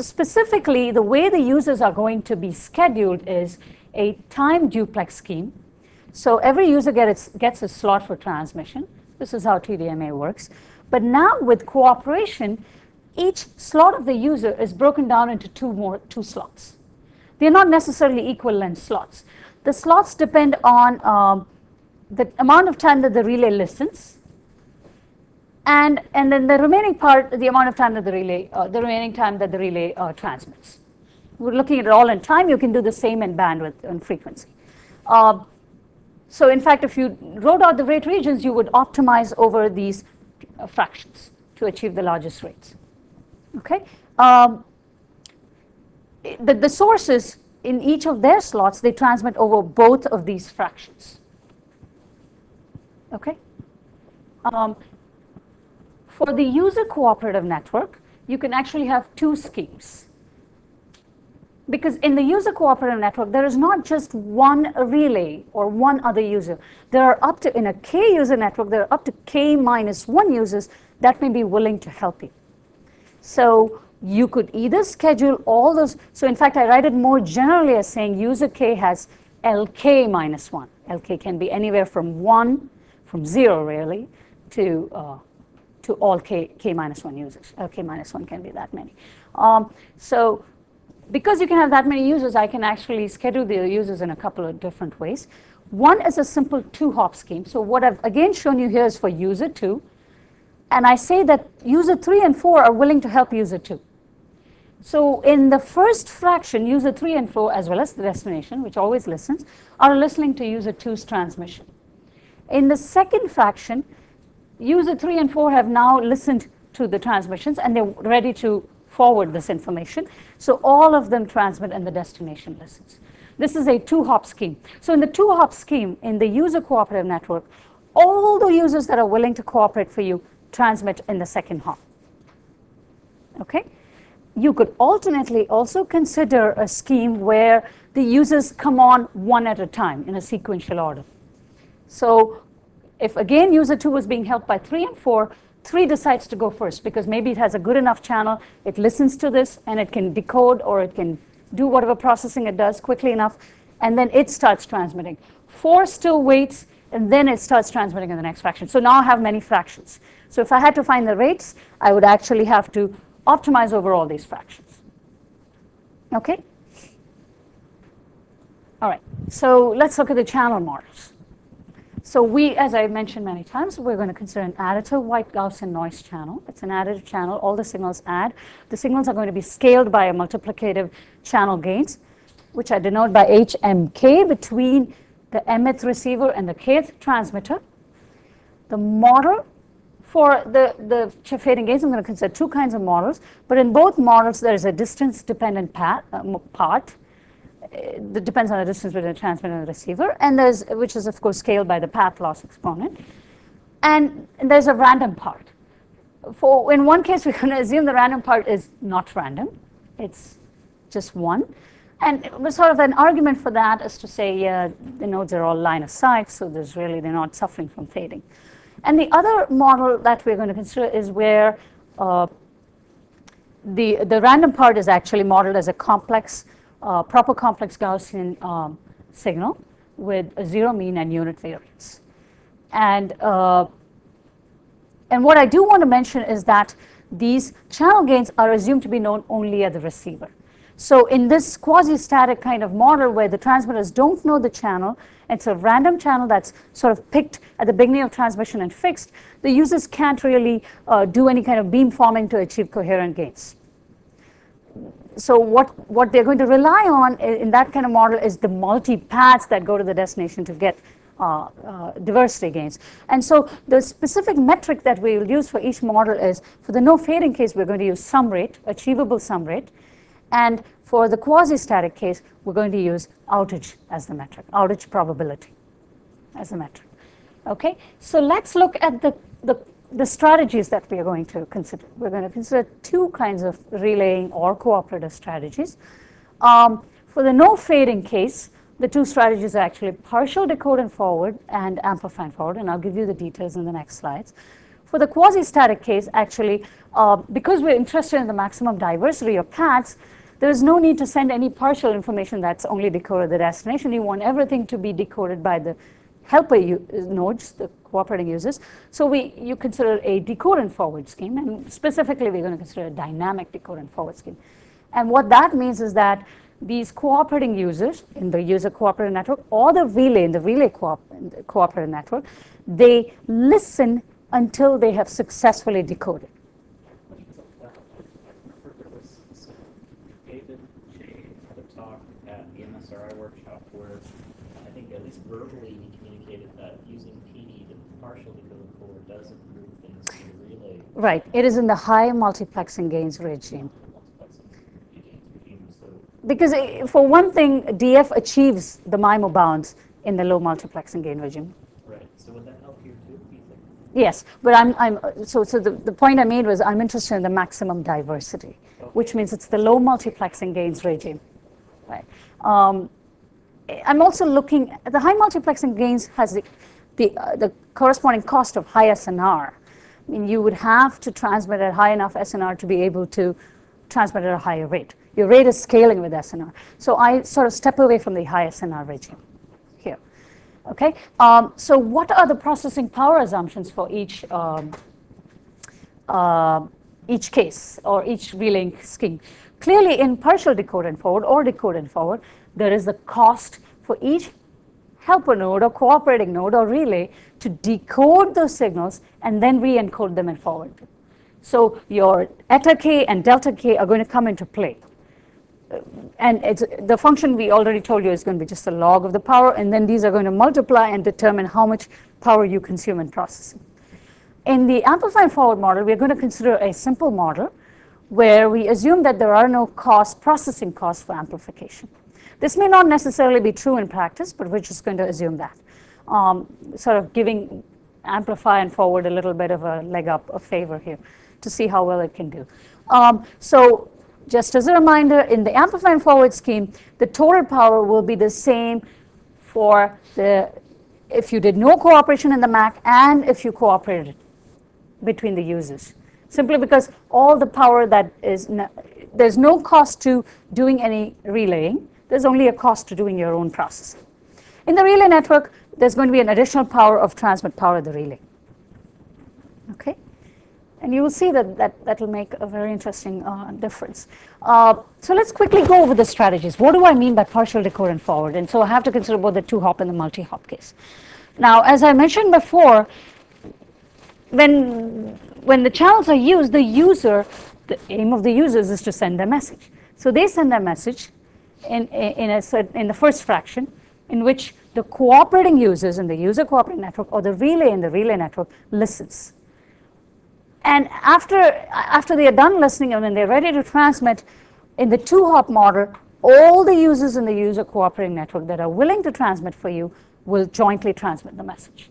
Specifically, the way the users are going to be scheduled is a time duplex scheme. So every user gets, gets a slot for transmission. This is how TDMA works. But now with cooperation, each slot of the user is broken down into two more two slots. They're not necessarily equal length slots. The slots depend on um, the amount of time that the relay listens, and and then the remaining part, the amount of time that the relay, uh, the remaining time that the relay uh, transmits. We're looking at it all in time. You can do the same in bandwidth and frequency. Uh, so in fact, if you wrote out the rate regions, you would optimize over these uh, fractions to achieve the largest rates. Okay. Um, the, the sources in each of their slots, they transmit over both of these fractions. Okay. Um, for the user cooperative network, you can actually have two schemes. Because in the user cooperative network, there is not just one relay or one other user. There are up to, in a K user network, there are up to K minus one users that may be willing to help you. So you could either schedule all those. So in fact, I write it more generally as saying user K has LK minus 1. LK can be anywhere from 1, from 0 really, to, uh, to all K, K minus 1 users. LK minus 1 can be that many. Um, so because you can have that many users, I can actually schedule the users in a couple of different ways. One is a simple two-hop scheme. So what I've again shown you here is for user 2. And I say that user 3 and 4 are willing to help user 2. So in the first fraction, user 3 and 4, as well as the destination, which always listens, are listening to user 2's transmission. In the second fraction, user 3 and 4 have now listened to the transmissions and they're ready to forward this information. So all of them transmit and the destination listens. This is a two-hop scheme. So in the two-hop scheme, in the user cooperative network, all the users that are willing to cooperate for you transmit in the second hop. Okay? You could alternately also consider a scheme where the users come on one at a time in a sequential order. So if again user 2 was being helped by 3 and 4, 3 decides to go first because maybe it has a good enough channel, it listens to this and it can decode or it can do whatever processing it does quickly enough and then it starts transmitting. 4 still waits and then it starts transmitting in the next fraction. So now I have many fractions. So if I had to find the rates, I would actually have to optimize over all these fractions. Okay? All right, so let's look at the channel models. So we, as I mentioned many times, we're going to consider an additive white Gaussian noise channel. It's an additive channel. All the signals add. The signals are going to be scaled by a multiplicative channel gains, which I denote by HMK between the mth receiver and the kth transmitter. The model for the, the fading gains, I'm going to consider two kinds of models, but in both models, there is a distance-dependent uh, part that depends on the distance between the transmitter and the receiver, and there's, which is, of course, scaled by the path loss exponent. And, there's a random part. For, in one case, we're going to assume the random part is not random. It's just one. And it sort of an argument for that is to say, yeah, the nodes are all line of sight, so there's really, they're not suffering from fading. And the other model that we're going to consider is where uh, the, the random part is actually modeled as a complex, uh, proper complex Gaussian um, signal with a zero mean and unit variance. And, uh, and what I do want to mention is that these channel gains are assumed to be known only at the receiver. So in this quasi-static kind of model where the transmitters don't know the channel, it's a random channel that's sort of picked at the beginning of transmission and fixed, the users can't really uh, do any kind of beam forming to achieve coherent gains. So what, what they're going to rely on in that kind of model is the multi-paths that go to the destination to get uh, uh, diversity gains. And so the specific metric that we will use for each model is, for the no fading case, we're going to use sum rate, achievable sum rate. And for the quasi-static case, we're going to use outage as the metric, outage probability as the metric. Okay, so let's look at the, the, the strategies that we are going to consider. We're going to consider two kinds of relaying or cooperative strategies. Um, for the no fading case, the two strategies are actually partial decode and forward and amplify forward, and I'll give you the details in the next slides. For the quasi-static case, actually, uh, because we're interested in the maximum diversity of paths, there is no need to send any partial information that's only decoded at the destination. You want everything to be decoded by the helper nodes, the cooperating users. So we, you consider a decode and forward scheme, and specifically we're going to consider a dynamic decode and forward scheme. And what that means is that these cooperating users in the user cooperative network or the relay in the relay coop- cooperative network, they listen until they have successfully decoded. I remember there was some David J. had a talk at the MSRI workshop where I think at least verbally he communicated that using PD, the partial decode forward, does improve things for the relay Right, it is in the high multiplexing gains regime. multiplexing gains regime. So Because eh, for one thing, DF achieves the MIMO bounds in the low multiplexing gain regime. right. So would that help here too? Yes, but I'm, I'm, so, so the, the point I made was I'm interested in the maximum diversity, which means it's the low multiplexing gains regime, right? Um, I'm also looking, the high multiplexing gains has the, the, uh, the corresponding cost of high SNR. I mean, you would have to transmit at high enough SNR to be able to transmit at a higher rate. Your rate is scaling with SNR. So I sort of step away from the high SNR regime here. Okay, um, so what are the processing power assumptions for each um, uh, each case or each relaying scheme? Clearly, in partial decode and forward or decode and forward, there is the cost for each helper node or cooperating node or relay to decode those signals and then re-encode them and forward. So your eta k and delta k are going to come into play uh, and it's, the function we already told you is going to be just the log of the power, and then these are going to multiply and determine how much power you consume in processing. In the amplify and forward model, we're going to consider a simple model where we assume that there are no cost, processing costs for amplification. This may not necessarily be true in practice, but we're just going to assume that. Um, sort of giving amplify and forward a little bit of a leg up, a favor here, to see how well it can do. Um, so just as a reminder, in the amplify and forward scheme, the total power will be the same for the, if you did no cooperation in the MAC and if you cooperated between the users. Simply because all the power that is, there's no cost to doing any relaying, there's only a cost to doing your own processing. In the relay network, there's going to be an additional power of transmit power at the relay. Okay? And you will see that that, that will make a very interesting uh, difference. Uh, so let's quickly go over the strategies. What do I mean by partial decode and forward? And so I have to consider both the two-hop and the multi-hop case. Now, as I mentioned before, when, when the channels are used, the user, the aim of the users is to send a message. So they send a message in, in, a, in the first fraction in which the cooperating users in the user cooperating network or the relay in the relay network listens. And after, after they are done listening and when they're ready to transmit, in the two-hop model, all the users in the user cooperating network that are willing to transmit for you will jointly transmit the message.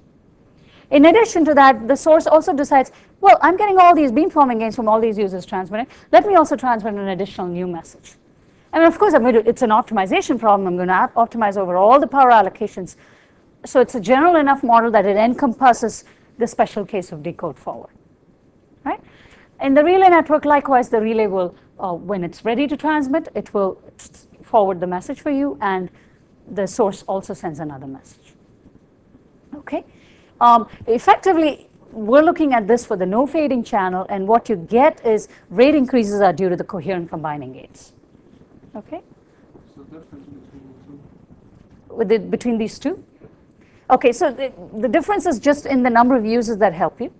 In addition to that, the source also decides, well, I'm getting all these beamforming gains from all these users transmitting. Let me also transmit an additional new message. And of course, I'm going to, it's an optimization problem. I'm going to optimize over all the power allocations. So it's a general enough model that it encompasses the special case of decode forward. Right? In the relay network, likewise, the relay will, uh, when it's ready to transmit, it will forward the message for you, and the source also sends another message. Okay? Um, effectively, we're looking at this for the no fading channel, and what you get is rate increases are due to the coherent combining gains. Okay? What's the difference between the two? With the, between these two? Okay, so the, the difference is just in the number of users that help you.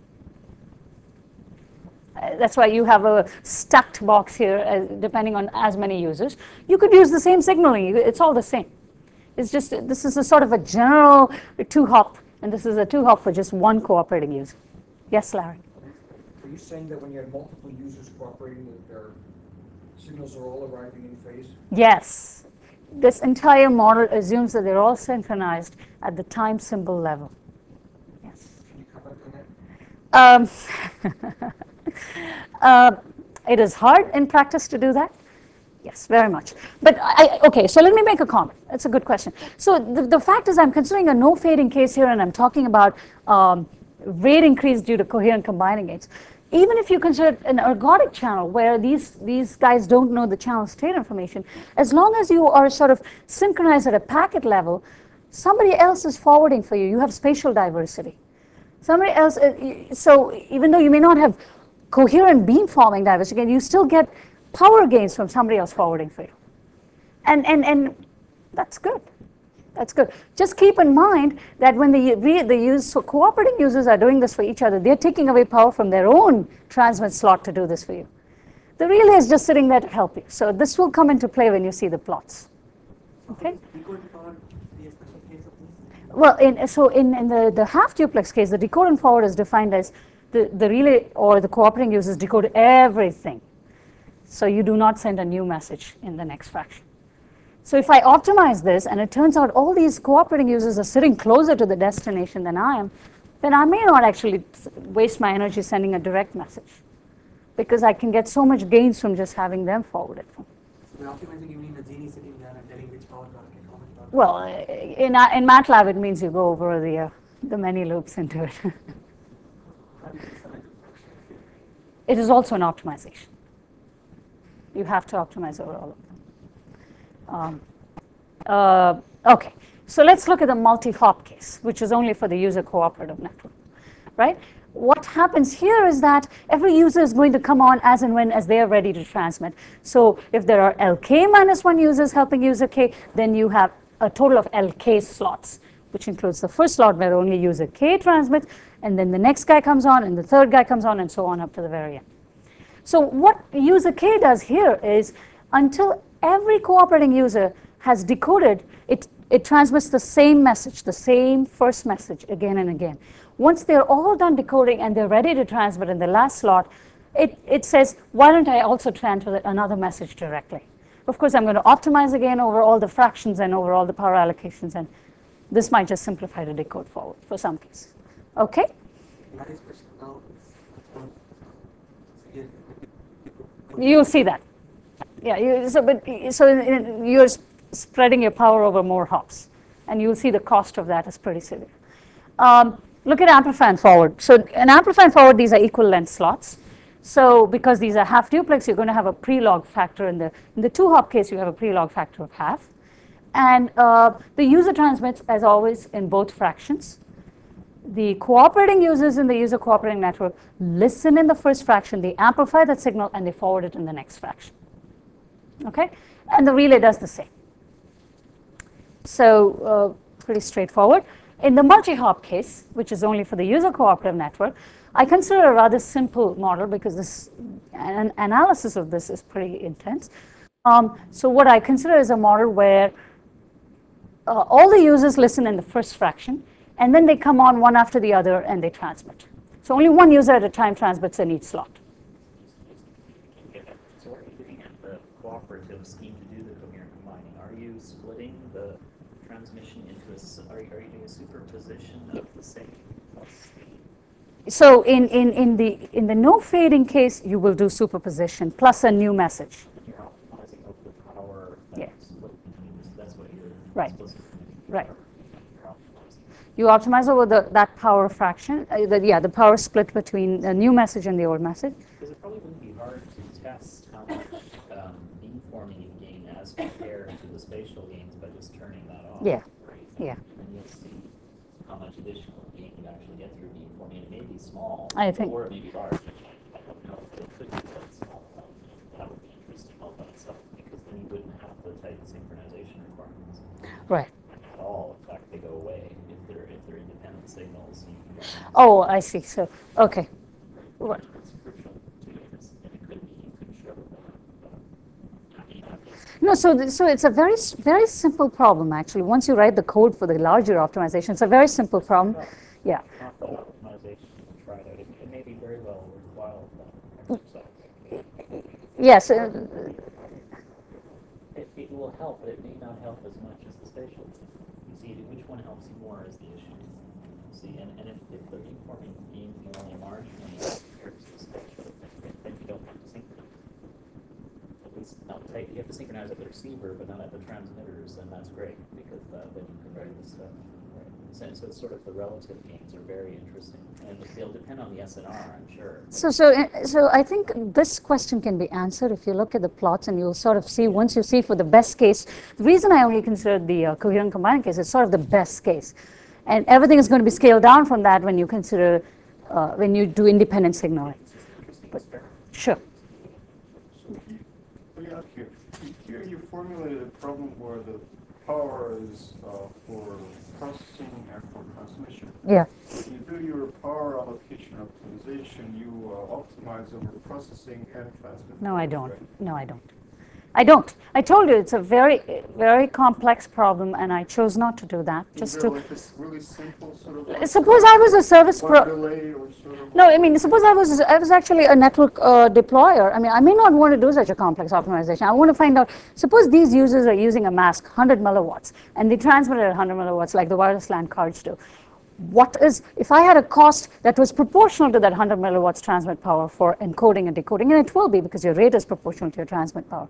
Uh, That's why you have a stacked box here, uh, depending on as many users. You could use the same signaling, it's all the same. It's just, this is a sort of a general two-hop, and this is a two-hop for just one cooperating user. Yes, Larry? Are you saying that when you have multiple users cooperating, that their signals are all arriving in phase? Yes. This entire model assumes that they're all synchronized at the time symbol level. Yes. Um, uh, it is hard in practice to do that. Yes, very much. But I, okay, so let me make a comment. That's a good question. So the, the fact is, I'm considering a no fading case here, and I'm talking about um, rate increase due to coherent combining gates. Even if you consider an ergodic channel where these, these guys don't know the channel state information, as long as you are sort of synchronized at a packet level, somebody else is forwarding for you. You have spatial diversity. Somebody else, uh, so even though you may not have coherent beamforming diversity, you still get power gains from somebody else forwarding for you. And, and, and that's good. That's good. Just keep in mind that when the, the use, so cooperating users are doing this for each other, they're taking away power from their own transmit slot to do this for you. The relay is just sitting there to help you. So this will come into play when you see the plots. Okay? Well, in, so in, in the, the half duplex case, the decode and forward is defined as the, the relay or the cooperating users decode everything. So you do not send a new message in the next fraction. So if I optimize this and it turns out all these cooperating users are sitting closer to the destination than I am, then I may not actually waste my energy sending a direct message because I can get so much gains from just having them forward it. for me. By optimizing, you mean the genie sitting there and telling which power block and how much power. Well, in, in MATLAB, it means you go over the, uh, the many loops into it. it is also an optimization. You have to optimize over all of them. Um, uh, okay, so let's look at the multi-hop case, which is only for the user cooperative network, right? What happens here is that every user is going to come on as and when as they are ready to transmit. So if there are LK minus one users helping user K, then you have a total of LK slots, which includes the first slot where only user K transmits, and then the next guy comes on, and the third guy comes on, and so on up to the very end. So what user K does here is until every cooperating user has decoded, it, it transmits the same message, the same first message again and again. Once they're all done decoding and they're ready to transmit in the last slot, it, it says, why don't I also transmit another message directly? Of course, I'm going to optimize again over all the fractions and over all the power allocations, and this might just simplify the decode forward for some cases. Okay? That is question now. yeah, You'll see that. Yeah, you, so, but, so in- in- you're spreading your power over more hops, and you'll see the cost of that is pretty severe. Um, look at amplify and forward. So an amplify and forward, these are equal length slots. So because these are half duplex, you're going to have a pre-log factor in the, in the two hop case, you have a pre-log factor of half. And uh, the user transmits, as always, in both fractions. The cooperating users in the user cooperating network listen in the first fraction, they amplify that signal, and they forward it in the next fraction. Okay? And the relay does the same. So uh, pretty straightforward. In the multi-hop case, which is only for the user cooperative network, I consider a rather simple model because this an analysis of this is pretty intense. Um, so what I consider is a model where uh, all the users listen in the first fraction, and then they come on one after the other and they transmit. So only one user at a time transmits in each slot. Okay, So are you looking at the cooperative scheme to do the coherent combining? Are you splitting the transmission into a, are are you doing a superposition of the same plus So in, in, in, the, in the no fading case, you will do superposition plus a new message. You're optimizing over the power that's split between that's what you're. Right. supposed to do. Right. You optimize over the, that power fraction, uh, the, yeah, the power split between the new message and the old message. Because it probably wouldn't be hard to test how much um, beamforming you gain as compared to the spatial gains by just turning that off. Yeah. Yeah. And you'll see how much additional gain you actually get through beamforming. It may be small. I think- Or it may be large. I don't know if it could be that small. Um, That would be interesting all by itself because then you wouldn't have the tight synchronization requirements Right. at all. In fact, they go away if they're, if they're independent signals. you can- Oh, I see. So, okay. Right. It's crucial to No, so, so it's a very, very simple problem, actually. Once you write the code for the larger optimization, it's a very simple problem. Yeah. Optimization to out. It, it may be very well worthwhile uh. Yes, uh, It, it will help, but it may not help as much as the spatial. You see, which one helps you more is the issue. See, and, and if, if the beamforming beam can only marginally compared to the spatial, then you don't have to synchronize. At least not take, you have to synchronize at the receiver, but not at the transmitters, and that's great, because uh, then you can write this stuff. So, so it's sort of the relative gains are very interesting, and they'll depend on the SNR, I'm sure. So, so, uh, so I think this question can be answered if you look at the plots and you'll sort of see, once you see for the best case, the reason I only considered the uh, coherent combined case is sort of the best case. And everything is going to be scaled down from that when you consider, uh, when you do independent signaling. Interesting experiment. Sure. So you- let me ask you, here you formulated a problem where the power is uh, for processing and for transmission. Yeah. When you do your power allocation optimization, you uh, optimize over processing and transmission. No, I don't. No, I don't. I don't. I told you it's a very, very complex problem, and I chose not to do that. Just to like this really simple sort of? suppose I was a service pro. sort of? No, I mean, suppose I was I was actually a network uh, deployer. I mean, I may not want to do such a complex optimization. I want to find out. Suppose these users are using a mask 100 milliwatts, and they transmit at 100 milliwatts, like the wireless LAN cards do. What is if I had a cost that was proportional to that 100 milliwatts transmit power for encoding and decoding, and it will be because your rate is proportional to your transmit power.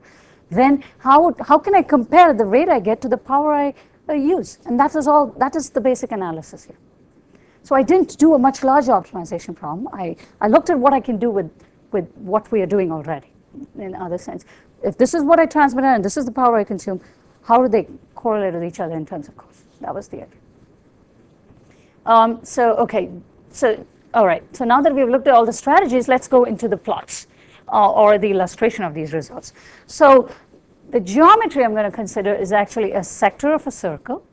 Then how how can I compare the rate I get to the power I uh, use? And that is all. That is the basic analysis here. So I didn't do a much larger optimization problem. I, I looked at what I can do with, with what we are doing already, in other sense. If this is what I transmit and this is the power I consume, how do they correlate with each other in terms of cost? That was the idea. Um, so, okay, so, all right. So now that we've looked at all the strategies, let's go into the plots uh, or the illustration of these results. So the geometry I'm going to consider is actually a sector of a circle.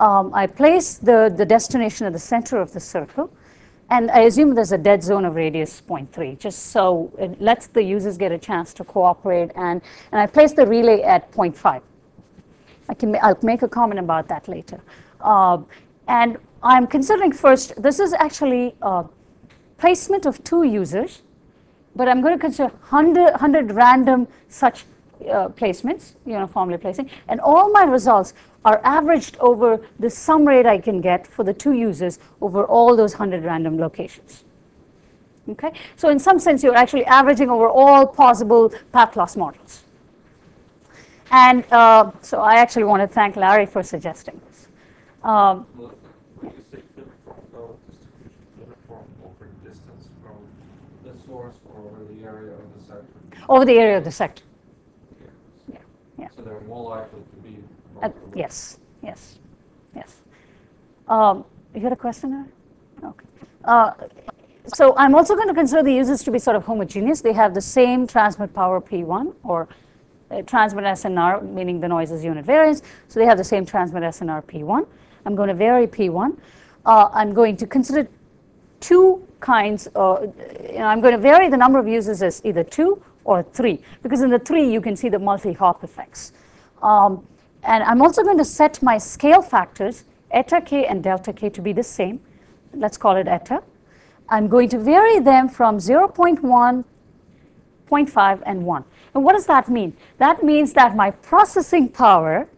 Um, I place the, the destination at the center of the circle, and I assume there's a dead zone of radius 0.3, just so it lets the users get a chance to cooperate, and, and I place the relay at 0.5. I can, I'll make a comment about that later. Um, and I'm considering first, this is actually placement of two users, but I'm going to consider 100, 100 random such uh, placements, uniformly placing, and all my results are averaged over the sum rate I can get for the two users over all those 100 random locations. Okay? So in some sense, you're actually averaging over all possible path loss models. And uh, so I actually want to thank Larry for suggesting this. Um, When you say uniform load distribution, uniform over distance from the source or over the area of the sector. over the area of the sector. Yeah, yeah. So they're more likely to be. Uh, north or west. Yes, yes, yes. Um, You had a question there? Okay. Uh, So I'm also going to consider the users to be sort of homogeneous. They have the same transmit power P1 or uh, transmit SNR, meaning the noise is unit variance. So they have the same transmit SNR P1. I'm going to vary P1. Uh, I'm going to consider two kinds, you know, I'm going to vary the number of users as either two or three, because in the three you can see the multi-hop effects. Um, and I'm also going to set my scale factors, eta k and delta k, to be the same. Let's call it eta. I'm going to vary them from 0.1, 0.5, and 1. And what does that mean? That means that my processing power,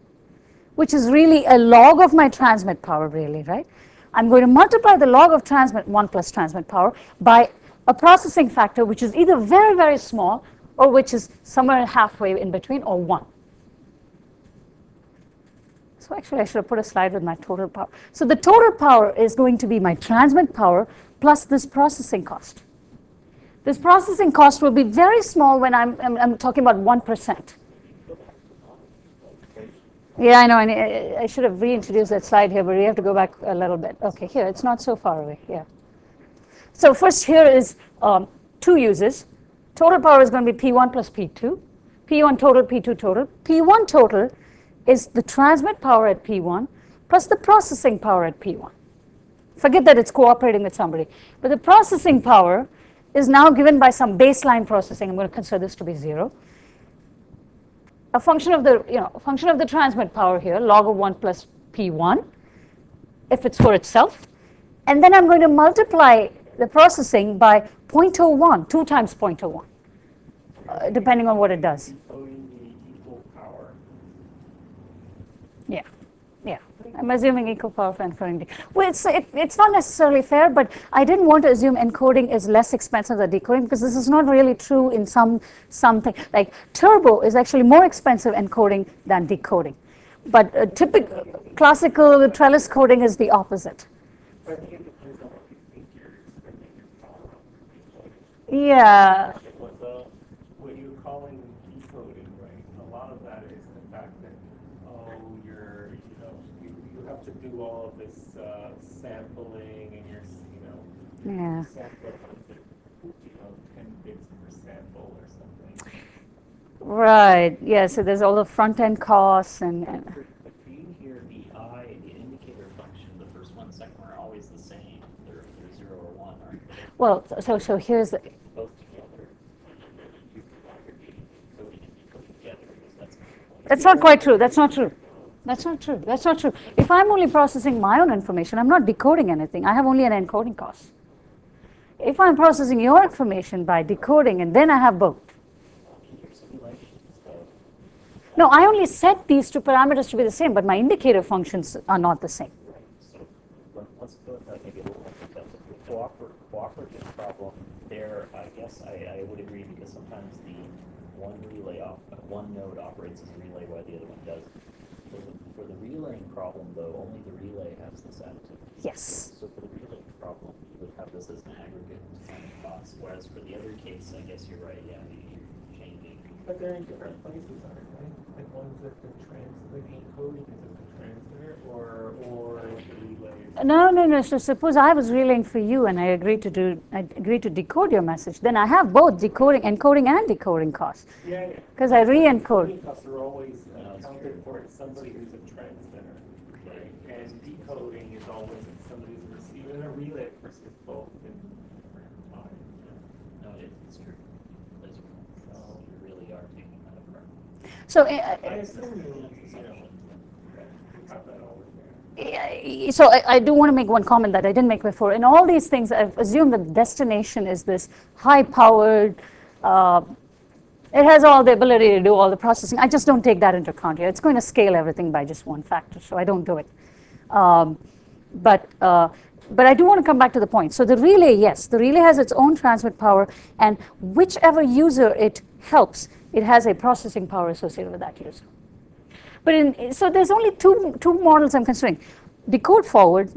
which is really a log of my transmit power, really, right? I'm going to multiply the log of transmit 1 plus transmit power by a processing factor which is either very, very small or which is somewhere halfway in between or 1. So actually, I should have put a slide with my total power. So the total power is going to be my transmit power plus this processing cost. This processing cost will be very small when I'm, I'm, I'm talking about 1%. Yeah, I know. I, I should have reintroduced that slide here, but we have to go back a little bit. Okay, here, it's not so far away. Yeah. So first here is um, two uses. Total power is going to be P1 plus P2. P1 total, P2 total. P1 total is the transmit power at P1 plus the processing power at P1. Forget that it's cooperating with somebody. But the processing power is now given by some baseline processing. I'm going to consider this to be zero. A function of the, you know, function of the transmit power here, log of 1 plus P1, if it's for itself. And then I'm going to multiply the processing by 0.01, 2 times 0.01, uh, depending on what it does. Encoding the equal power. Yeah, yeah. I'm assuming equal power for encoding. Well, it's, it, it's not necessarily fair, but I didn't want to assume encoding is less expensive than decoding because this is not really true in some something. Like turbo is actually more expensive encoding than decoding. But uh, typical classical trellis coding is the opposite. I think it depends on what you think you're spending your power on. Yeah, What the, what you're calling decoding, right, a lot of that is the fact that, oh, you're, you know, you, you have to do all of this, uh, sampling and you're, s- you know, yeah. sample, you know, ten bits per sample or something. Right, yeah, so there's all the front end costs and, and But here, the I, the indicator function, the first one, second one are always the same. They're, they're zero or one, aren't they? well, so, so here's, the, Both together. You can either be encoding and decoding together, because that's. That's not quite true. That's not true. That's not true. That's not true. If I'm only processing my own information, I'm not decoding anything. I have only an encoding cost. If I'm processing your information by decoding and then I have both. No, I only set these two parameters to be the same, but my indicator functions are not the same. cooperative problem, there, I guess I, I would agree, because sometimes the one relay one node operates as a relay while the other one doesn't. For the, for the relaying problem, though, only the relay has this attitude. Yes. So for the relaying problem, you would have this as an aggregate time cost, whereas for the other case, I guess you're right, yeah, you- you're changing. But they're in different places, aren't they? Like one's at the trans, like the encoding is at or, or the relay? is- No, no, no. So suppose I was relaying for you and I agreed to do, I agreed to decode your message. Then I have both decoding, encoding and decoding costs Yeah, yeah. because I re-encode. Encoding costs are always uh, No, that's for at somebody who's a transmitter. Right. And decoding is always somebody who's a receiver, and a relay, of course, is both in different So I, I do want to make one comment that I didn't make before. In all these things, I've assumed that the destination is this high-powered. Uh, it has all the ability to do all the processing. I just don't take that into account here. It's going to scale everything by just one factor, so I don't do it. Um, but uh, but I do want to come back to the point. So the relay, yes, the relay has its own transmit power, and whichever user it helps, it has a processing power associated with that user. But in, so there's only two, two models I'm considering, decode forward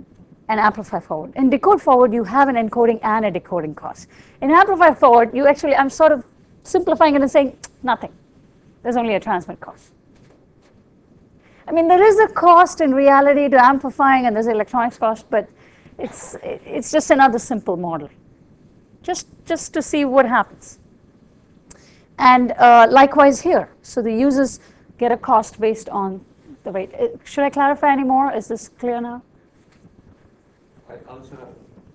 and amplify forward. In decode forward, you have an encoding and a decoding cost. In amplify forward, you actually, I'm sort of simplifying it and saying, nothing. There's only a transmit cost. I mean, there is a cost in reality to amplifying and there's electronics cost, but it's, it's just another simple model. Just, just to see what happens. And uh, likewise here. So the users get a cost based on the rate. Uh, Should I clarify any more? Is this clear now? I also have,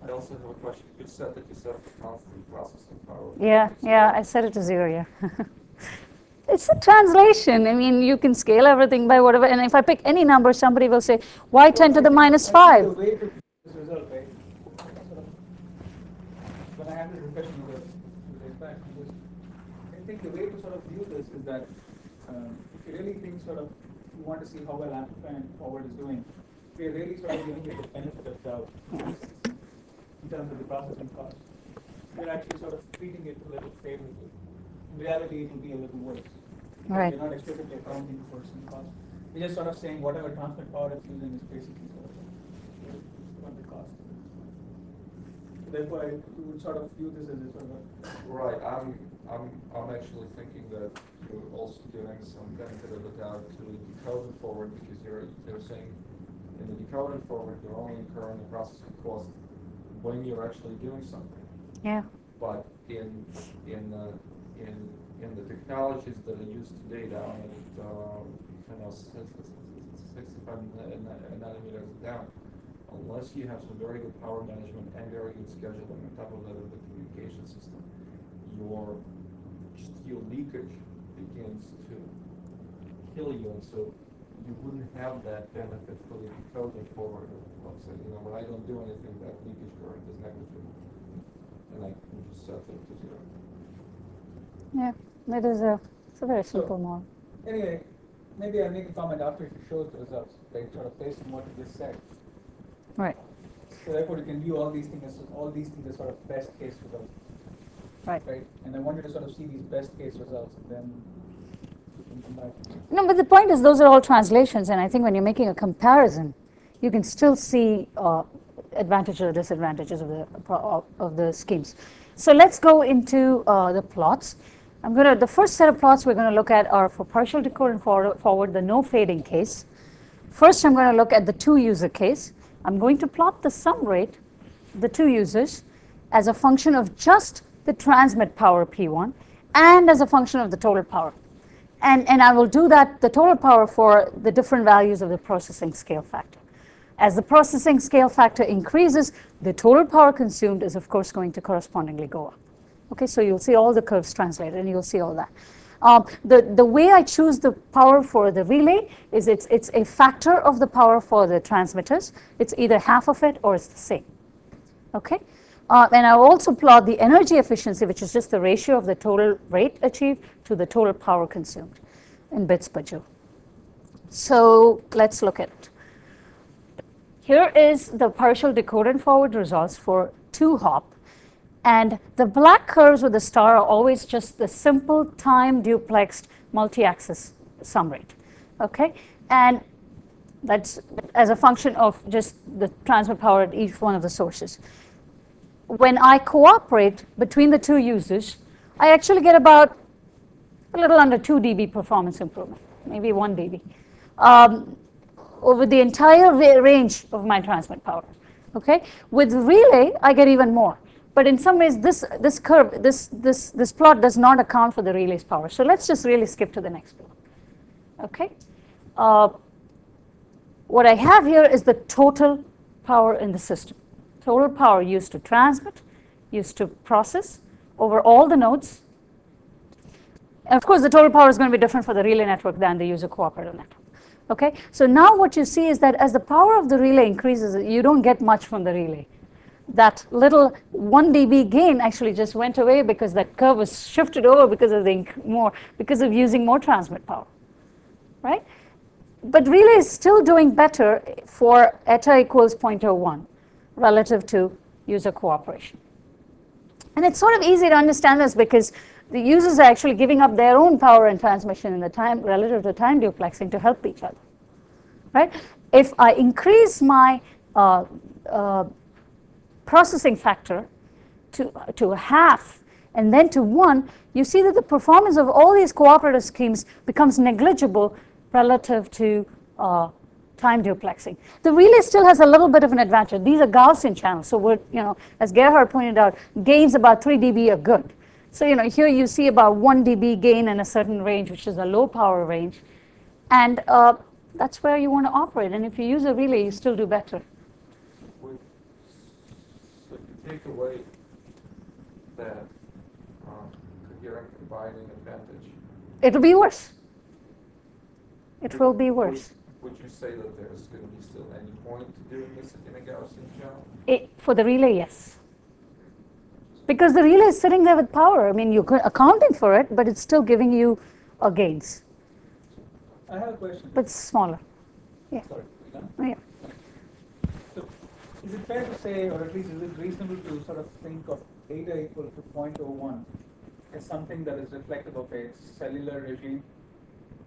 I also have a question. You said that you set the constant processing power. Yeah, yeah, I set it to zero, yeah. it's a translation. I mean, you can scale everything by whatever. And if I pick any number, somebody will say, why 10 to the minus I 5? The way to this result, right? sort of- When I had this discussion with the, with the I think the way to sort of view this is that, um, if you really think sort of, you want to see how well Amplify and Forward is doing, we are really sort of giving it the benefit of doubt in terms of the processing cost. We're actually sort of treating it a little favorably. In reality, it will be a little worse. Right. We're not explicitly accounting for some cost. We're just sort of saying whatever transmit power it's using is basically sort of what the cost. Therefore, I we would sort of view this as a sort of a Right, I'm, I'm, I'm actually thinking that you're also giving some benefit of the doubt to the decoding forward, because you're, you're saying in the decoding forward, you're only incurring the processing cost when you're actually doing something. Yeah. But in, in, the in, in the technologies that are used today down at, um, you know, s- s- s- sixty-five na- na- nanometers down, unless you have some very good power management and very good scheduling on top of that of the communication system, your, just your leakage begins to kill you, and so you wouldn't have that benefit for the decoded forward. Of saying, you know, when I don't do anything, that leakage current is negligible, and I can just set it to zero. Yeah, that is a, it's a very So- simple model. Anyway, maybe I'll make a comment after it shows the results, right, sort of based on what you just said. Right, So therefore, you can view all these things as, all these things as sort of best case results, right. right? And I wanted to sort of see these best case results, and then we can come back. No, but the point is, those are all translations, and I think when you're making a comparison, you can still see uh, advantages or disadvantages of the of the schemes. So let's go into uh, the plots. I'm going to the first set of plots we're going to look at are for partial decode and forward, forward the no fading case. First, I'm going to look at the two user case. I'm going to plot the sum rate, the two users, as a function of just the transmit power P1 and as a function of the total power. And, and I will do that, the total power for the different values of the processing scale factor. As the processing scale factor increases, the total power consumed is of course going to correspondingly go up. Okay, so you'll see all the curves translated and you'll see all that. Um, the, the way I choose the power for the relay is it's, it's a factor of the power for the transmitters. It's either half of it or it's the same. Okay? Uh, and I also plot the energy efficiency, which is just the ratio of the total rate achieved to the total power consumed in bits per joule. So let's look at it. Here is the partial decode and forward results for two hop. And the black curves with the star are always just the simple time duplexed multi-access sum rate. Okay? And that's as a function of just the transfer power at each one of the sources. When I cooperate between the two users, I actually get about a little under 2 dB performance improvement, maybe 1 dB, um, over the entire range of my transmit power. Okay? With relay, I get even more. But in some ways, this, this curve, this, this, this plot does not account for the relay's power. So let's just really skip to the next plot. Okay? Uh, what I have here is the total power in the system. Total power used to transmit, used to process over all the nodes. And of course, the total power is going to be different for the relay network than the user cooperative network. Okay, so now what you see is that as the power of the relay increases, you don't get much from the relay. That little 1 dB gain actually just went away because that curve was shifted over because of the more because of using more transmit power, right? But relay is still doing better for eta equals 0.01 relative to user cooperation. And it's sort of easy to understand this because the users are actually giving up their own power and transmission in the time relative to time duplexing to help each other, right? If I increase my uh, uh, processing factor to, to a half and then to one, you see that the performance of all these cooperative schemes becomes negligible relative to uh, time duplexing. The relay still has a little bit of an advantage. These are Gaussian channels, so we're, you know, as Gerhard pointed out, gains about 3 dB are good. So, you know, here you see about 1 dB gain in a certain range, which is a low power range. And uh, that's where you want to operate. And if you use a relay, you still do better. With- So if you take away that um, coherent combining advantage. It'll be worse. It will be worse. Would you say that there's going to be still any point to doing this in a Gaussian channel? It, for the relay, yes. Because the relay is sitting there with power. I mean, you're accounting for it, but it's still giving you uh, gains, I have a question. but smaller. Yeah. Sorry, you done? Oh, yeah. So, is it fair to say, or at least is it reasonable to sort of think of eta equal to 0.01 as something that is reflective of a cellular regime,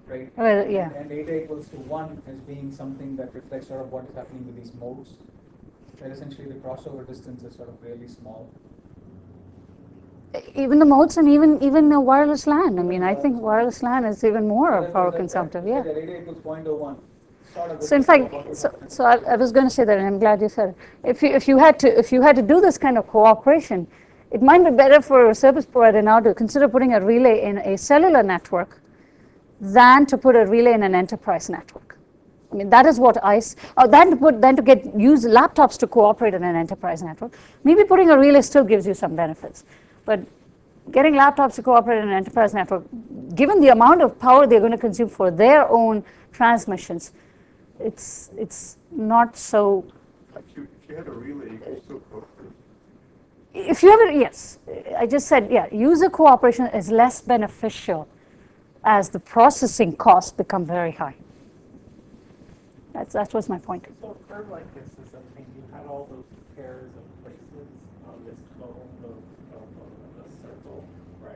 right? Well, yeah. And eta equals to 1 as being something that reflects sort of what is happening with these motes, where essentially the crossover distance is sort of really small. Even the motes and even even the wireless LAN. I mean, I think wireless LAN is even more So power consumptive. that- Yeah. That eta equals 0.01, sort of. So in fact, so, so I, I was going to say that, and I'm glad you said it. If you, if you had to, if you had to do this kind of cooperation, it might be better for a service provider now to consider putting a relay in a cellular network than to put a relay in an enterprise network. I mean, that is what I, s- or than to put, than to get, use laptops to cooperate in an enterprise network. Maybe putting a relay still gives you some benefits, but getting laptops to cooperate in an enterprise network given the amount of power they're going to consume for their own transmissions, it's, it's not so If you, if you had a relay, you could still cooperate. if you have it, yes, I just said, yeah, user cooperation is less beneficial as the processing costs become very high. That's, that was my point. So a curve like this is something, you had all those pairs of places on this cone of, of, of a circle, right?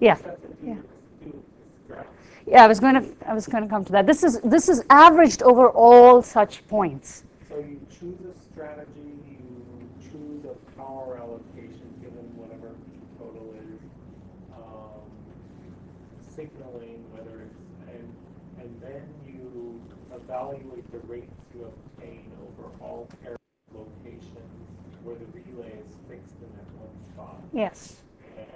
Yeah, Just have to do yeah. this- do this graph. yeah, I was going to, I was going to come to that. This is, this is averaged over all such points. So you choose a strategy, you choose a power allocation given whatever P total is, um, signaling whether it's, and, and then you evaluate the rates you obtain over all pair locations where the relay is fixed in that one spot. Yes, And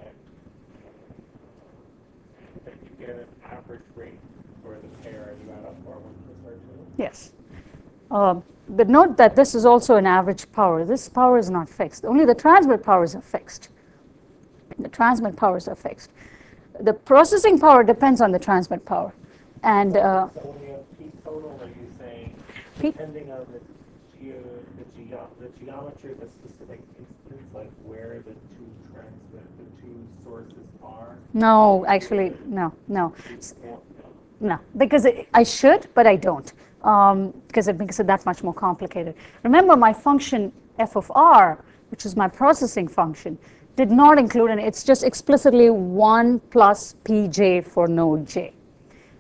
then you get an average rate for the pair you add up R one plus R two. yes. Um, But note that this is also an average power. This power is not fixed. Only the transmit powers are fixed. The transmit powers are fixed. The processing power depends on the transmit power. And uh, So total, are you saying, depending on the geo, the geo, the geometry of a specific instance, like where the two transmit, the two sources are? no, actually, no, no. S- you can't- No, because it- I should, but I don't, um, because it makes it that much more complicated. Remember, my function f of r, which is my processing function, did not include and it's just explicitly 1 plus pj for node j.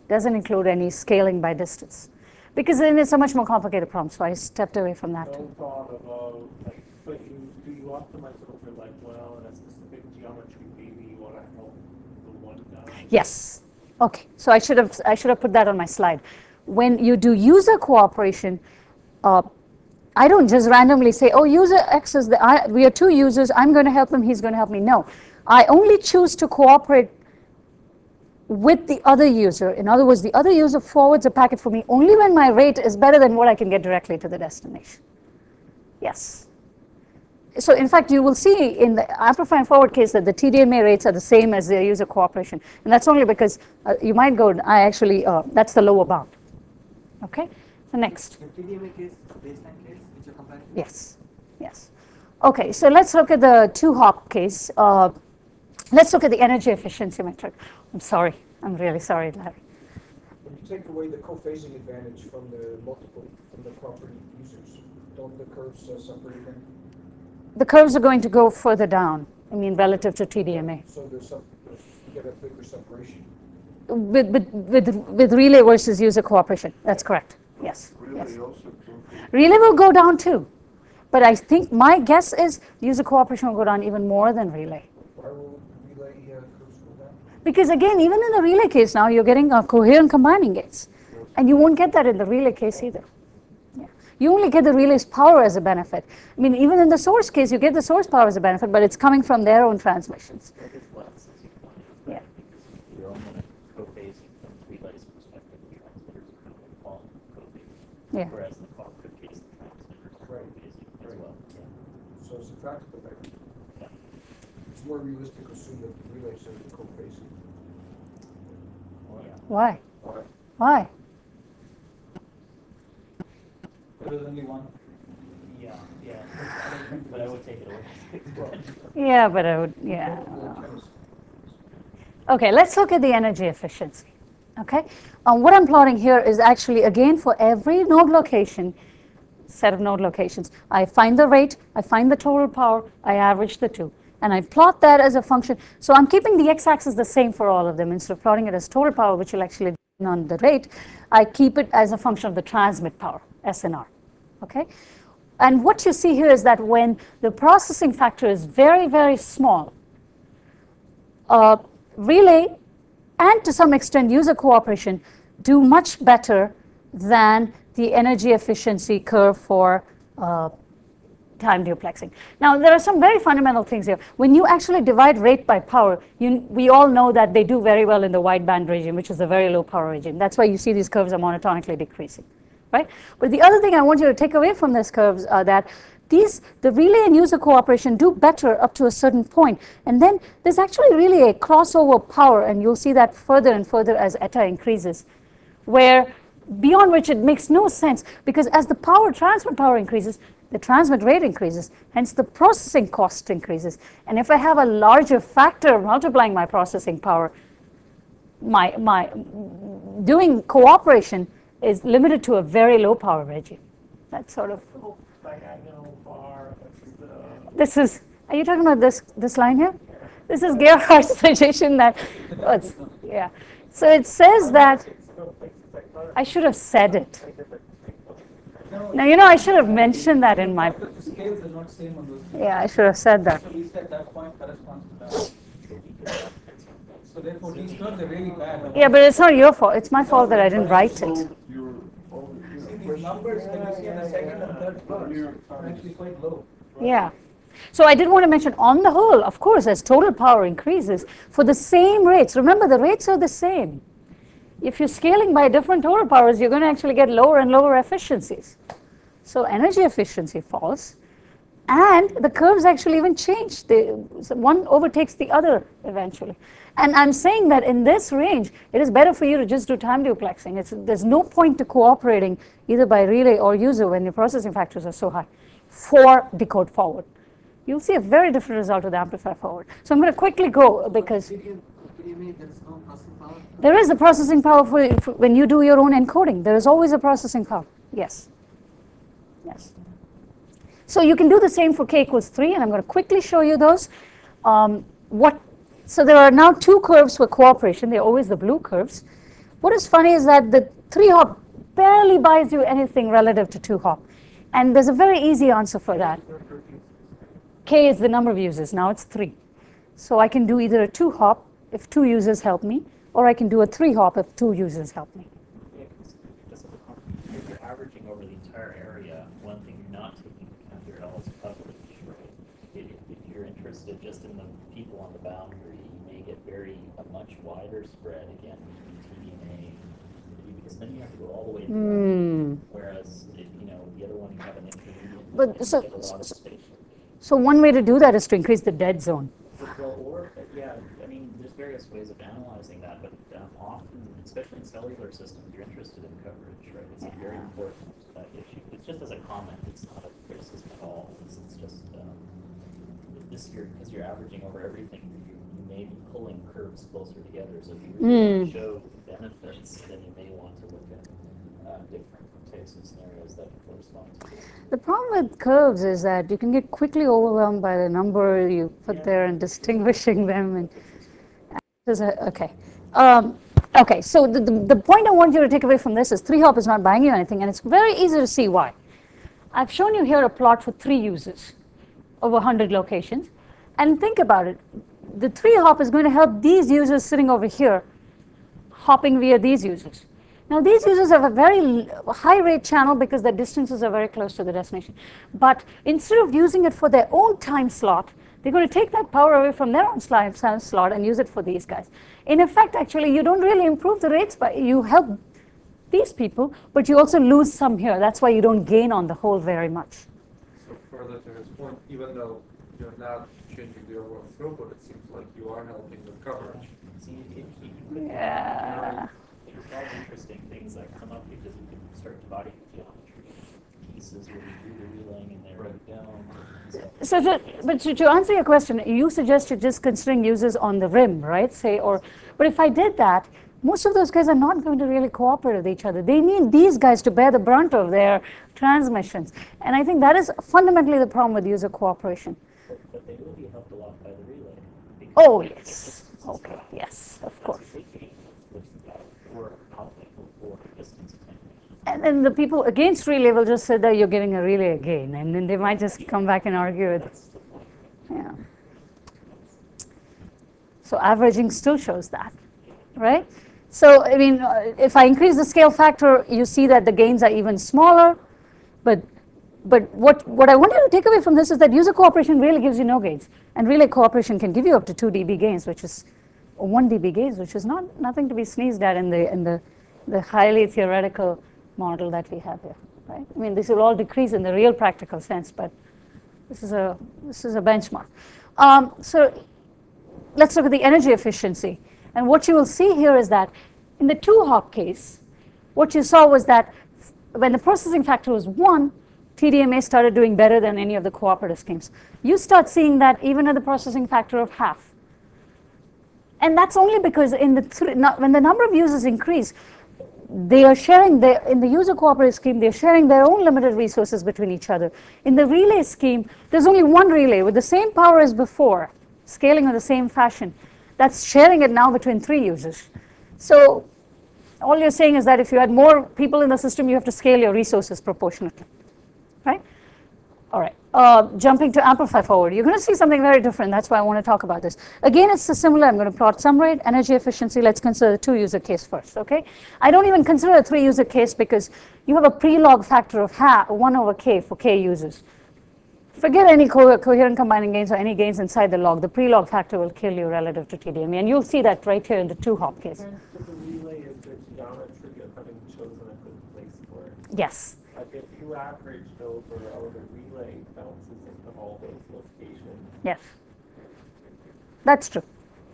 Doesn't include any scaling by distance. Because then it's a much more complicated problem, so I stepped away from that No thought about, like, you, do you optimize it over like, well, in a specific geometry, maybe you wanna help the one guy? Yes. Okay. So I should have I should have put that on my slide. When you do user cooperation, uh, I don't just randomly say, "Oh, user X is the I, we are two users. I'm going to help him. He's going to help me." No, I only choose to cooperate with the other user. In other words, the other user forwards a packet for me only when my rate is better than what I can get directly to the destination. Yes. So in fact, you will see in the amplify and forward case that the TDMA rates are the same as the user cooperation. And that's only because uh, you might go, I actually, uh, that's the lower bound. Okay? So next. In TDMA case, baseline case, which you're comparing? Yes, yes. Okay, so let's look at the two hop case. Uh, let's look at the energy efficiency metric. I'm sorry, I'm really sorry, Larry. When you take away the co-phasing advantage from the multiple, from the property users, don't the curves uh, separate them? The curves are going to go further down, I mean, relative to TDMA. So there's some, you get a bigger separation. With, with, with, with relay versus user cooperation, that's correct. Yes, yes. Relay also. Relay will go down too. But I think my guess is user cooperation will go down even more than relay. Why will relay uh, curves go down? Because again, even in the relay case now, you're getting uh, coherent combining gates. And you won't get that in the relay case either. Yeah. You only get the relay's power as a benefit. I mean, even in the source case, you get the source power as a benefit, but it's coming from their own transmissions. Is. Yeah. Yeah. A more realistic to assume that the relay the co-phasing. Yeah. Why? Why? Why? There is only one. Yeah, yeah. But I would take it away. Yeah, but I would, yeah. Okay, let's look at the energy efficiency. Okay, um, what I'm plotting here is actually again for every node location, set of node locations. I find the rate, I find the total power, I average the two, and I plot that as a function. So I'm keeping the x-axis the same for all of them instead of plotting it as total power, which will actually depend on the rate. I keep it as a function of the transmit power, SNR. Okay, and what you see here is that when the processing factor is very, very small, uh, relay and to some extent user cooperation do much better than the energy efficiency curve for uh, time duplexing. Now, there are some very fundamental things here. When you actually divide rate by power, you, we all know that they do very well in the wideband regime, which is a very low power regime. That's why you see these curves are monotonically decreasing, right? But the other thing I want you to take away from these curves are that these, the relay and user cooperation do better up to a certain point. And then there's actually really a crossover power, and you'll see that further and further as eta increases, where beyond which it makes no sense because as the power transfer power increases, the transmit rate increases, hence the processing cost increases. And if I have a larger factor multiplying my processing power, my, my doing cooperation is limited to a very low power regime. That's sort of, this is, are you talking about this, this line here? This is Gerhard's suggestion that, oh, it's, yeah. So it says that, I should have said it. Like different things. No, Now, you know, I should have mentioned that in my, The scales are not same on those. yeah, I should have said that. So we said that point corresponds to that. So therefore, these terms are really bad. Yeah, but it's not your fault, it's my fault that I didn't write it. So you're, all the- you See know, these numbers, when you see on the second and third parts, are actually quite low. Yeah. So I did want to mention, on the whole, of course, as total power increases, for the same rates, remember the rates are the same. If you're scaling by different total powers, you're going to actually get lower and lower efficiencies. So energy efficiency falls, and the curves actually even change. So one overtakes the other eventually. And I'm saying that in this range, it is better for you to just do time duplexing. It's, there's no point to cooperating either by relay or user when your processing factors are so high for decode forward. You'll see a very different result with amplifier forward. So I'm going to quickly go because there's a processing power for, for when you do your own encoding. There is always a processing power. Yes. Yes. So you can do the same for k equals 3, and I'm going to quickly show you those. Um, what, so there are now two curves for cooperation. They're always the blue curves. What is funny is that the 3 hop barely buys you anything relative to 2 hop. And there's a very easy answer for that. K is the number of users. Now it's 3. So I can do either a 2 hop if 2 users help me, or I can do a 3 hop if 2 users help me. Yeah, 'cause just at the con- if you're averaging over the entire area, one thing you're not taking into account here at all is coverage, right? If, if you're interested just in the people on the boundary, you may get very, a much wider spread again between TD and A, because then you have to go all the way to Hmm. Whereas if, you know, the other one, you have an intermediate. But so- get a lot of space. So one way to do that is to increase the dead zone. Well, or, uh, yeah, I mean, there's various ways of analyzing that, but um, often, especially in cellular systems, you're interested in coverage, right? It's a very important uh, issue. It's just as a comment, it's not a criticism at all. It's, it's just, um, this year, because you're averaging over everything, you, you may be pulling curves closer together. So if you really Mm. show benefits, then you may want to look at uh, different types of scenarios that correspond. The problem with curves is that you can get quickly overwhelmed by the number you put there and distinguishing them. And That- okay, um, okay. So the, the the point I want you to take away from this is three hop is not buying you anything, and it's very easy to see why. I've shown you here a plot for three users over 100 locations, and think about it. The three hop is going to help these users sitting over here hopping via these users. Now these users have a very high rate channel because their distances are very close to the destination. But instead of using it for their own time slot, they're going to take that power away from their own sli- slot and use it for these guys. In effect, actually, you don't really improve the rates, but you help these people, but you also lose some here. That's why you don't gain on the whole very much. So further to his point, even though you're not changing the overall throughput, it seems like you are helping with coverage. See, it, it, you Yeah. There's a lot of interesting things that come up because you can start dividing geometry pieces where do the relaying and they write down. and. So, to, but to, to answer your question, you suggested just considering users on the rim, right? Say, or, but if I did that, most of those guys are not going to really cooperate with each other. They need these guys to bear the brunt of their transmissions, and I think that is fundamentally the problem with user cooperation. But, but they will be helped a lot by the relay. Oh yes, okay, yes, of course. And then the people against relay will just say that you're giving a relay again, and then they might just come back and argue with. Yeah. So averaging still shows that, right? So, I mean, uh, if I increase the scale factor, you see that the gains are even smaller. But, but what, what I want you to take away from this is that user cooperation really gives you no gains. And relay cooperation can give you up to 2 dB gains, which is, 1 dB gains, which is not, nothing to be sneezed at in the, in the, the highly theoretical model that we have here, right? I mean, this will all decrease in the real practical sense, but This is a, this is a benchmark. Um, so let's look at the energy efficiency. And what you will see here is that in the two hop case, what you saw was that when the processing factor was 1, TDMA started doing better than any of the cooperative schemes. You start seeing that even at the processing factor of half. And that's only because in the th when the number of users increase, they are sharing their, in the user cooperative scheme, they're sharing their own limited resources between each other. In the relay scheme, there's only one relay with the same power as before, scaling in the same fashion. That's sharing it now between three users. So all you're saying is that if you had more people in the system, you have to scale your resources proportionately, right? All right, uh, jumping to amplify forward, you're going to see something very different. That's why I want to talk about this. Again, it's similar. I'm going to plot sum rate, energy efficiency. Let's consider the two user case first, okay? I don't even consider a three user case because you have a pre-log factor of half, 1 over k for k users. Forget any co coherent combining gains or any gains inside the log. The pre-log factor will kill you relative to TDMA. And you'll see that right here in the two hop case. The relay is the geometry of having chosen a good place for it. Yes. Like if you averaged over all the relay bounces into all those locations, Yes. That's true.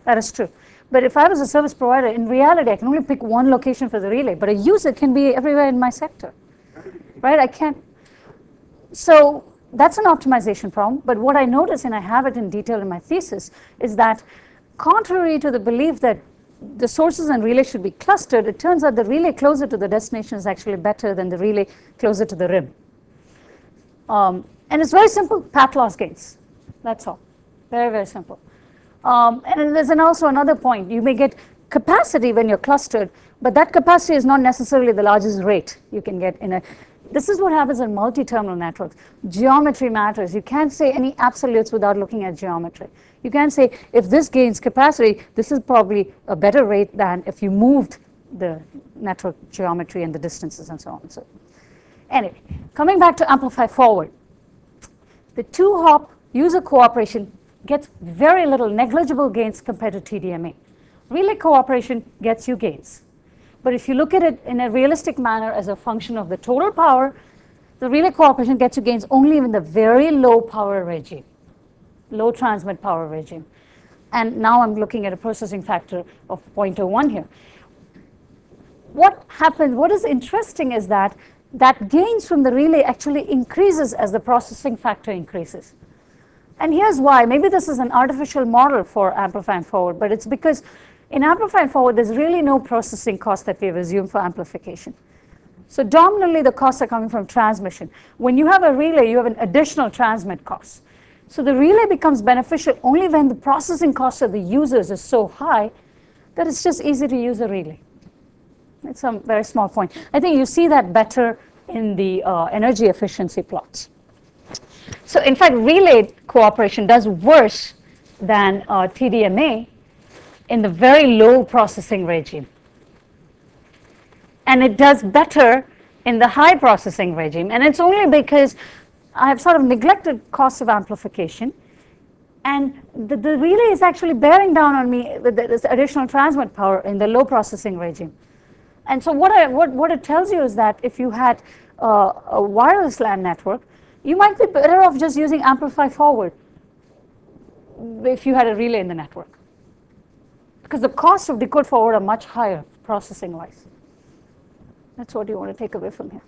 That is true. But if I was a service provider, in reality, I can only pick one location for the relay, but a user can be everywhere in my sector. Right? I can't. So that's an optimization problem. But what I notice, and I have it in detail in my thesis, is that contrary to the belief that the sources and relay should be clustered, it turns out the relay closer to the destination is actually better than the relay closer to the rim. Um, and it's very simple, path loss gains. That's all. Very, very simple. Um, and there's an also another point. You may get capacity when you're clustered, but that capacity is not necessarily the largest rate you can get in a. This is what happens in multi-terminal networks. Geometry matters. You can't say any absolutes without looking at geometry. You can't say if this gains capacity, this is probably a better rate than if you moved the network geometry and the distances and so on. So anyway, coming back to amplify forward. The two hop user cooperation gets very little negligible gains compared to TDMA. Relay cooperation gets you gains. But if you look at it in a realistic manner as a function of the total power, the relay cooperation gets you gains only in the very low power regime, low transmit power regime. And now I'm looking at a processing factor of 0.01 here. What happens, what is interesting is that that gains from the relay actually increases as the processing factor increases. And here's why. Maybe this is an artificial model for amplify and forward, but it's because in amplify and forward, there's really no processing cost that we've assumed for amplification. So dominantly, the costs are coming from transmission. When you have a relay, you have an additional transmit cost. So the relay becomes beneficial only when the processing cost of the users is so high that it's just easy to use a relay. It's a very small point. I think you see that better in the uh, energy efficiency plots. So in fact, relay cooperation does worse than uh, TDMA in the very low processing regime. And it does better in the high processing regime. And it's only because I've sort of neglected cost of amplification. And the, the relay is actually bearing down on me with this additional transmit power in the low processing regime. And so what, I, what, what it tells you is that if you had uh, a wireless LAN network, you might be better off just using amplify forward if you had a relay in the network. Because the cost of decode forward are much higher processing wise. That's what you want to take away from here.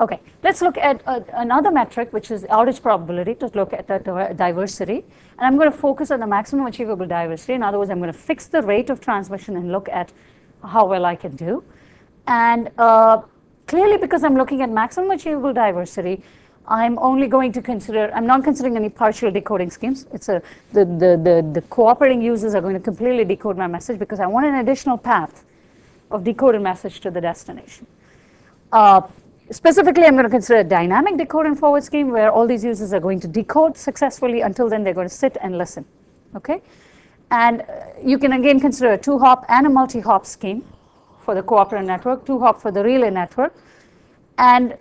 Okay, let's look at uh, another metric, which is outage probability, to look at the diversity. And I'm going to focus on the maximum achievable diversity. In other words, I'm going to fix the rate of transmission and look at how well I can do. And uh, clearly, because I'm looking at maximum achievable diversity, I'm only going to consider, I'm not considering any partial decoding schemes. It's a, the, the, the, the cooperating users are going to completely decode my message because I want an additional path of decoded message to the destination. Uh, specifically, I'm going to consider a dynamic decode and forward scheme where all these users are going to decode successfully. Until then, they're going to sit and listen. Okay? And uh, you can again consider a two hop and a multi hop scheme for the cooperative network, two hop for the relay network. And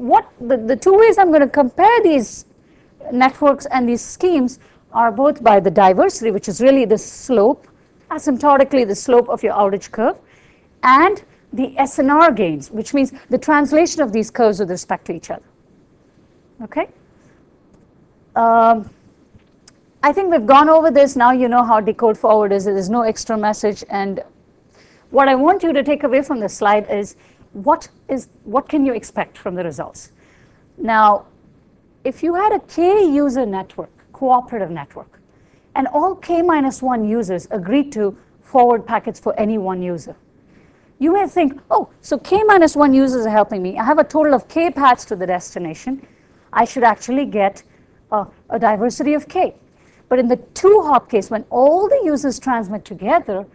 what the, the two ways I'm going to compare these networks and these schemes are both by the diversity, which is really the slope, asymptotically the slope of your outage curve, and the SNR gains, which means the translation of these curves with respect to each other. Okay? Um, I think we've gone over this. Now you know how decode forward is. There's no extra message. And what I want you to take away from this slide is what is what can you expect from the results? Now, if you had a k user network, cooperative network, and all k minus 1 users agreed to forward packets for any one user, you may think, oh, so k minus 1 users are helping me. I have a total of k paths to the destination. I should actually get uh, a diversity of k. But in the two hop case, when all the users transmit together,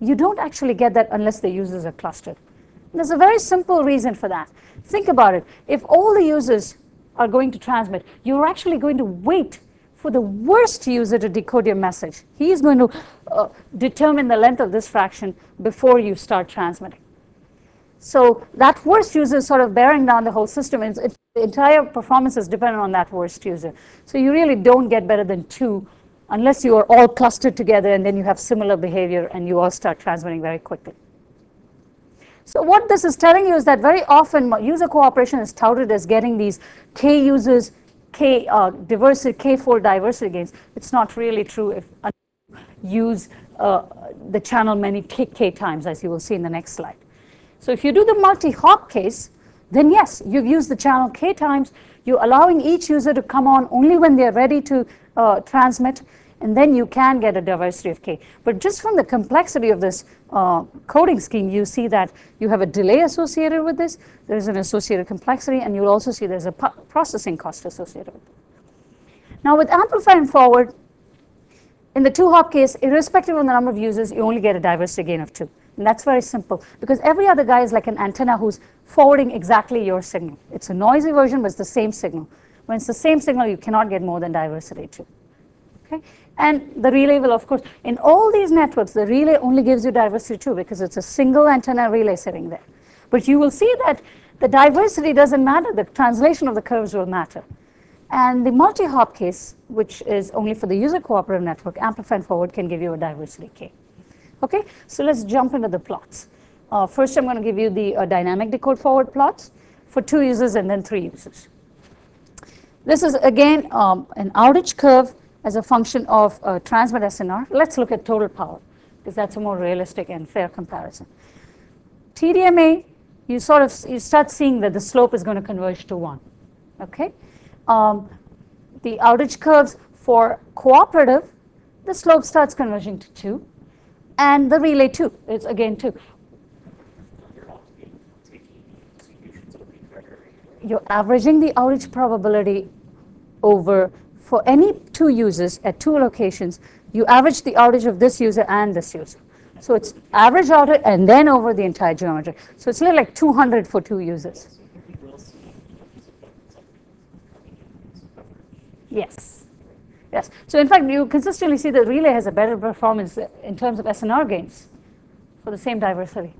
you don't actually get that unless the users are clustered. There's a very simple reason for that. Think about it. If all the users are going to transmit, you're actually going to wait for the worst user to decode your message. He's going to uh, determine the length of this fraction before you start transmitting. So that worst user is sort of bearing down the whole system. It's, the entire performance is dependent on that worst user. So you really don't get better than two unless you are all clustered together and then you have similar behavior and you all start transmitting very quickly. So what this is telling you is that very often user cooperation is touted as getting these k users, k uh, diversity, k-fold diversity gains. It's not really true if you use uh, the channel many k, k times, as you will see in the next slide. So if you do the multi-hop case, then yes, you've used the channel k times. You're allowing each user to come on only when they're ready to uh, transmit, and then you can get a diversity of k. But just from the complexity of this uh, coding scheme, you see that you have a delay associated with this, there's an associated complexity, and you'll also see there's a processing cost associated with it. Now with amplify and forward, in the two hop case, irrespective of the number of users, you only get a diversity gain of two. And that's very simple because every other guy is like an antenna who's forwarding exactly your signal. It's a noisy version, but it's the same signal. When it's the same signal, you cannot get more than diversity 2. Okay? And the relay will, of course, in all these networks, the relay only gives you diversity 2 because it's a single antenna relay sitting there. But you will see that the diversity doesn't matter, the translation of the curves will matter. And the multi-hop case, which is only for the user cooperative network, amplify and forward can give you a diversity k. Okay, so let's jump into the plots. Uh, first, I'm going to give you the uh, dynamic decode forward plots for two users and then three users. This is again um, an outage curve as a function of uh, transmit SNR. Let's look at total power because that's a more realistic and fair comparison. TDMA, you sort of you start seeing that the slope is going to converge to one. Okay, um, the outage curves for cooperative, the slope starts converging to two and the relay 2 is again 2. You're averaging the outage probability over for any two users at two locations, you average the outage of this user and this user. So it's average outage and then over the entire geometry. So it's like 200 for two users. Yes. Yes. So in fact, you consistently see that relay has a better performance in terms of SNR gains for the same diversity.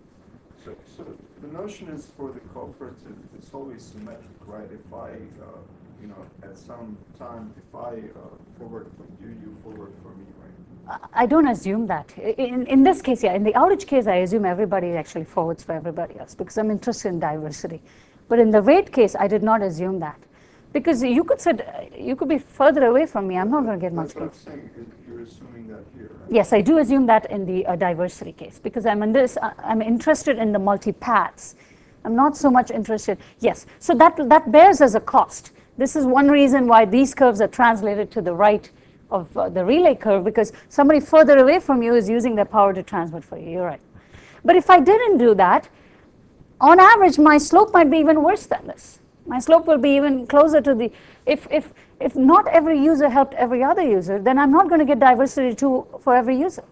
So, so the notion is for the cooperative, it's always symmetric, right? If I, uh, you know, at some time, if I uh, forward for you, you forward for me, right? I don't assume that. In, in this case, yeah, in the outage case, I assume everybody actually forwards for everybody else because I'm interested in diversity. But in the wait case, I did not assume that. Because you could sit, you could be further away from me. I'm not going to get much. That's what I'm saying. You're assuming that here, right? Yes, I do assume that in the uh, diversity case because I'm in this. Uh, I'm interested in the multi paths. I'm not so much interested. Yes, so that that bears as a cost. This is one reason why these curves are translated to the right of uh, the relay curve because somebody further away from you is using their power to transmit for you. You're right. But if I didn't do that, on average, my slope might be even worse than this. My slope will be even closer to the, if, if, if not every user helped every other user, then I'm not going to get diversity 2 for every user.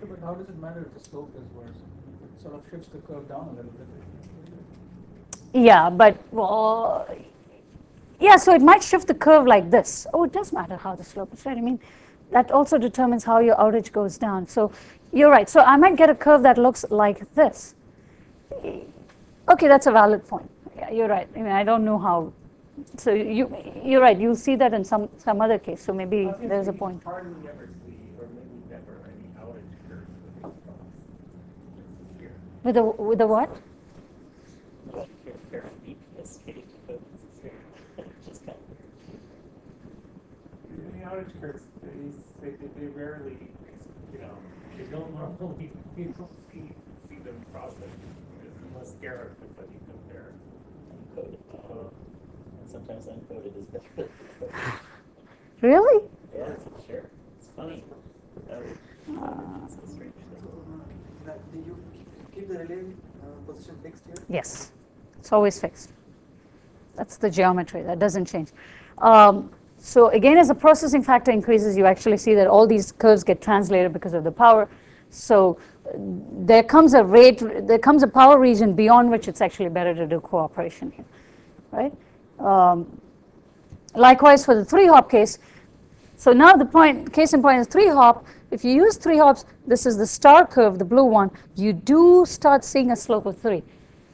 Yeah, but how does it matter if the slope is worse? It sort of shifts the curve down a little bit. Yeah, but, well, yeah, so it might shift the curve like this. Oh, it does matter how the slope is, right? I mean, that also determines how your outage goes down. So you're right. So I might get a curve that looks like this. Okay, that's a valid point. Yeah, you're right. I mean, I don't know how. So you, you're right. You'll see that in some some other case. So maybe there's a point. Hardly ever see, or maybe never any outage curves with the with the what? Outage curves, they, they, they rarely, you know, they don't normally, you don't see, see them processed unless Garrett puts any compare. Encoded. Uh, And sometimes uncoded is better. Really? Yeah, sure. It's funny. That would- Uh, it's strange thing. That, do you keep, keep the relay uh, position fixed here? Yes, it's always fixed. That's the geometry, that doesn't change. Um, so again, as the processing factor increases, you actually see that all these curves get translated because of the power. So there comes a rate, there comes a power region beyond which it's actually better to do cooperation here, right? Um, likewise for the three hop case, so now the point, case in point is three hop. If you use three hops, this is the star curve, the blue one, you do start seeing a slope of three.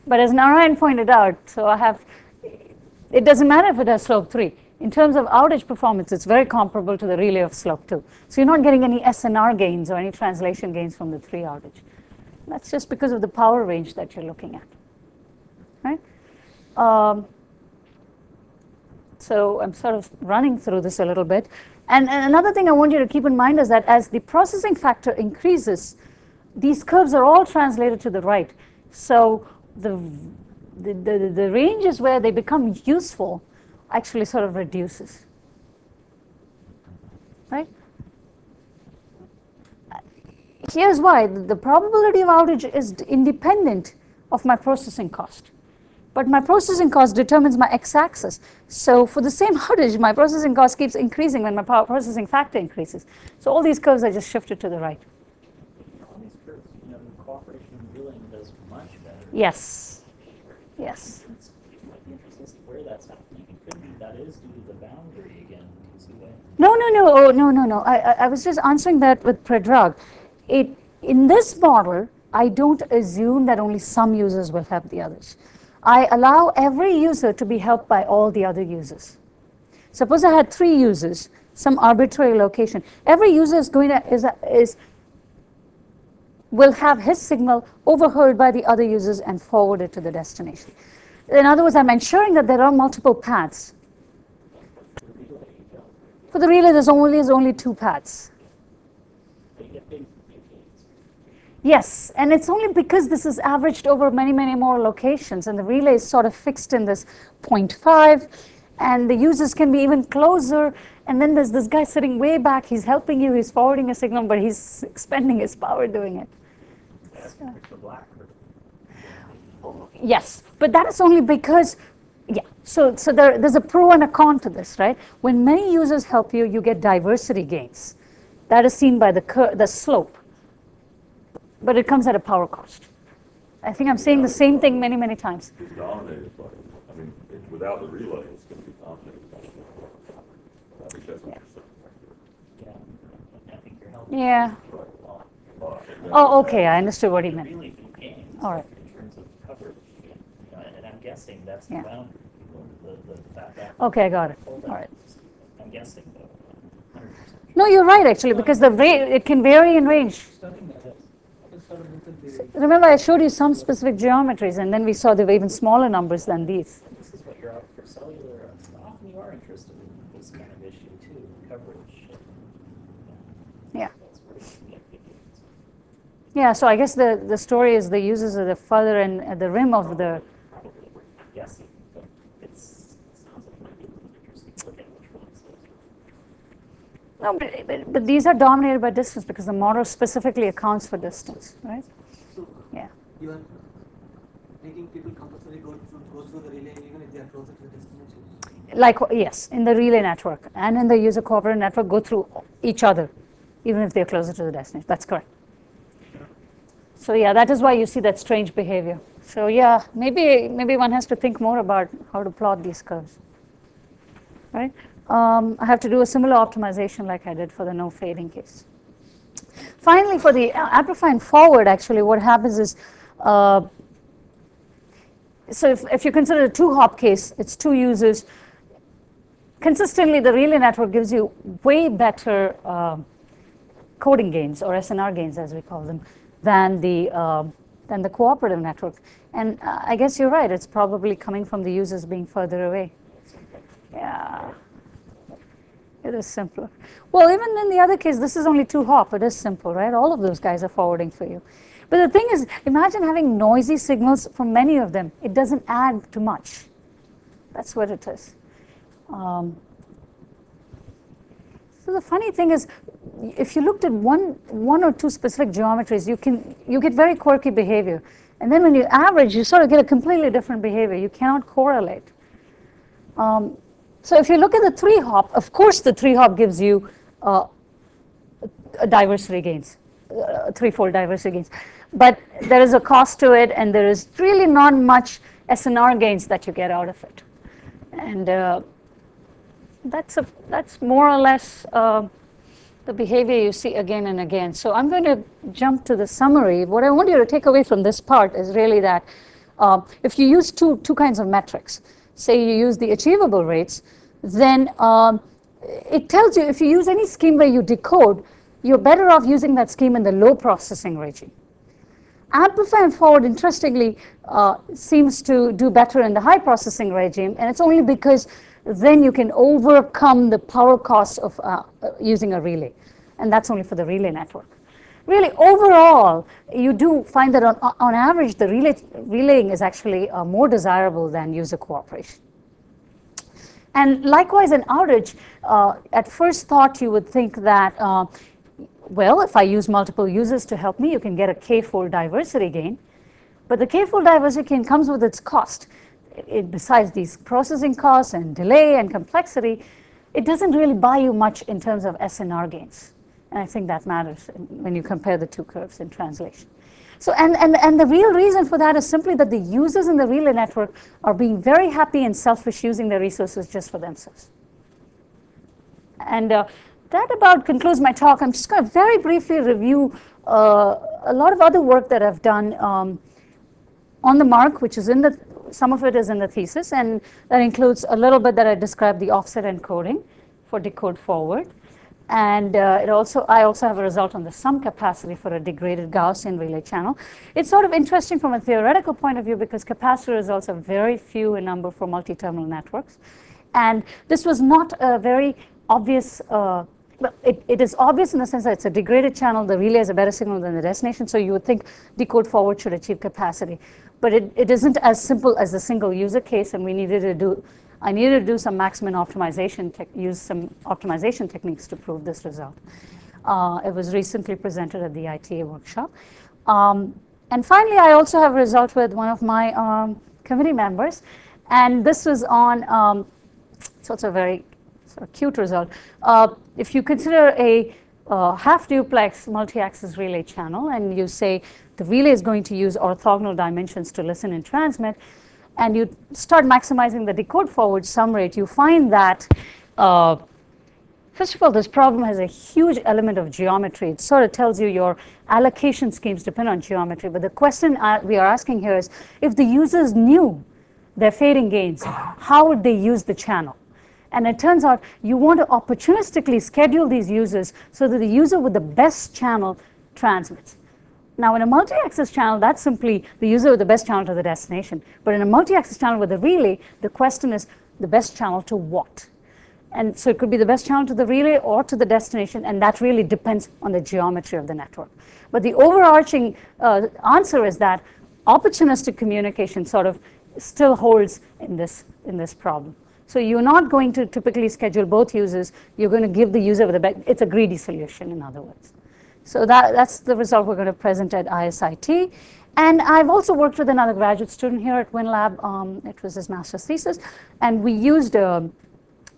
But as Narayan pointed out, so I have, it doesn't matter if it has slope three. In terms of outage performance, it's very comparable to the relay of slope two. So you're not getting any SNR gains or any translation gains from the three outage. That's just because of the power range that you're looking at, right? Um, so I'm sort of running through this a little bit. And, and another thing I want you to keep in mind is that as the processing factor increases, these curves are all translated to the right. So the, the, the, the ranges where they become useful actually sort of reduces. Right? Here's why. The probability of outage is independent of my processing cost but my processing cost determines my x-axis. So for the same outage, my processing cost keeps increasing when my power processing factor increases. So all these curves are just shifted to the right. On these curves, you know, the cooperation billing does much better. Yes, yes. Might be interesting to see where that's happening. It could be that is due to the boundary again. No, no, no, oh, no, no, no. I, I, I was just answering that with Predrag. It, in this model, I don't assume that only some users will help the others. I allow every user to be helped by all the other users. Suppose I had three users, some arbitrary location. Every user is going to is, is will have his signal overheard by the other users and forwarded to the destination. In other words, I'm ensuring that there are multiple paths. For the relay, there's only there's only two paths. Yes, and it's only because this is averaged over many, many more locations, and the relay is sort of fixed in this 0.5, and the users can be even closer. And then there's this guy sitting way back. He's helping you. He's forwarding a signal, but he's expending his power doing it. Curve. Yes, but that is only because, yeah. So, so there, there's a pro and a con to this, right? When many users help you, you get diversity gains. That is seen by the cur- the slope, but it comes at a power cost. I think I'm saying the same thing many, many times. be dominated by, I mean, it- without the relay, it's gonna be dominated by. I think that's you're. Yeah. I think you're helping. Yeah. Right. But then- Oh, okay. I understood what he meant. Really big gains. All right. In terms of coverage, you know, and I'm guessing that's the Yeah. boundary, the, the, the fact that. Okay, I got it. All right. I'm guessing though, hundred percent. No, you're right actually, because the rate it can vary in range. Studying that, just sort of look at the Remember, I showed you some specific geometries, and then we saw there were even smaller numbers than these. This is what you're out for cellular, often you are interested in this kind of issue too, coverage. Yeah. That's where you get. Yeah. So I guess the the story is the users are the further and at the rim of the. Probably worth guessing, but it's, it sounds like it might be a little interesting to look at which ones those. No, but, but, but these are dominated by distance because the model specifically accounts for distance, right? So Yeah. you are making people compulsory go through, go through the relay even if they are closer to the destination? Like yes, in the relay network and in the user cooperative network, go through each other, even if they're closer to the destination. That's correct. So yeah, that is why you see that strange behavior. So yeah, maybe maybe one has to think more about how to plot these curves. Right? Um, I have to do a similar optimization like I did for the no fading case. Finally, for the amplify and forward, actually, what happens is, uh, so if, if you consider a two hop case, it's two users. Consistently, the relay network gives you way better uh, coding gains or SNR gains, as we call them, than the uh, than the cooperative network. And uh, I guess you're right. It's probably coming from the users being further away. Yeah. It is simpler. Well, even in the other case, this is only two hop. It is simple, right? All of those guys are forwarding for you. But the thing is, imagine having noisy signals from many of them. It doesn't add to much. That's what it is. Um, so the funny thing is, if you looked at one, one or two specific geometries, you, can, you get very quirky behavior. And then when you average, you sort of get a completely different behavior. You cannot correlate. Um, so if you look at the three hop, of course the three hop gives you uh, diversity gains, uh, threefold diversity gains. But there is a cost to it, and there is really not much SNR gains that you get out of it. And uh, that's, a, that's more or less uh, the behavior you see again and again. So I'm going to jump to the summary. What I want you to take away from this part is really that uh, if you use two, two kinds of metrics, say you use the achievable rates, then um, it tells you if you use any scheme where you decode, you're better off using that scheme in the low processing regime. Amplify and forward, interestingly, uh, seems to do better in the high processing regime, and it's only because then you can overcome the power cost of uh, using a relay. And that's only for the relay network. Really, overall, you do find that on, on average, the relay, relaying is actually uh, more desirable than user cooperation. And likewise, in outage, uh, at first thought, you would think that, uh, well, if I use multiple users to help me, you can get a k-fold diversity gain. But the k-fold diversity gain comes with its cost it, besides these processing costs and delay and complexity, it doesn't really buy you much in terms of SNR gains. And I think that matters when you compare the two curves in translation. So, and, and, and the real reason for that is simply that the users in the relay network are being very happy and selfish using their resources just for themselves. And uh, that about concludes my talk. I'm just going to very briefly review uh, a lot of other work that I've done um, on the MARC, which is in the some of it is in the thesis, and that includes a little bit that I described the offset encoding for decode forward. And uh, it also, I also have a result on the sum capacity for a degraded Gaussian relay channel. It's sort of interesting from a theoretical point of view because capacity results are very few in number for multi-terminal networks. And this was not a very obvious uh, well, it, it is obvious in the sense that it's a degraded channel, the relay is a better signal than the destination, so you would think decode forward should achieve capacity. But it, it isn't as simple as a single user case, and we needed to do, I needed to do some maximum optimization, use some optimization techniques to prove this result. Uh, it was recently presented at the ITA workshop. Um, and finally, I also have a result with one of my um, committee members, and this was on, um, so it's a very sort of cute result. Uh, if you consider a uh, half duplex multi-access relay channel and you say the relay is going to use orthogonal dimensions to listen and transmit, and you start maximizing the decode forward sum rate, you find that, uh, first of all, this problem has a huge element of geometry. It sort of tells you your allocation schemes depend on geometry. But the question we are asking here is, if the users knew their fading gains, how would they use the channel? And it turns out you want to opportunistically schedule these users so that the user with the best channel transmits. Now, in a multi-access channel, that's simply the user with the best channel to the destination. But in a multi-access channel with a relay, the question is the best channel to what? And so it could be the best channel to the relay or to the destination, and that really depends on the geometry of the network. But the overarching uh, answer is that opportunistic communication sort of still holds in this, in this problem. So you're not going to typically schedule both users. You're going to give the user with the best. It's a greedy solution, in other words. So that, that's the result we're going to present at ISIT. And I've also worked with another graduate student here at WINLAB. Um, it was his master's thesis. And we used a, um,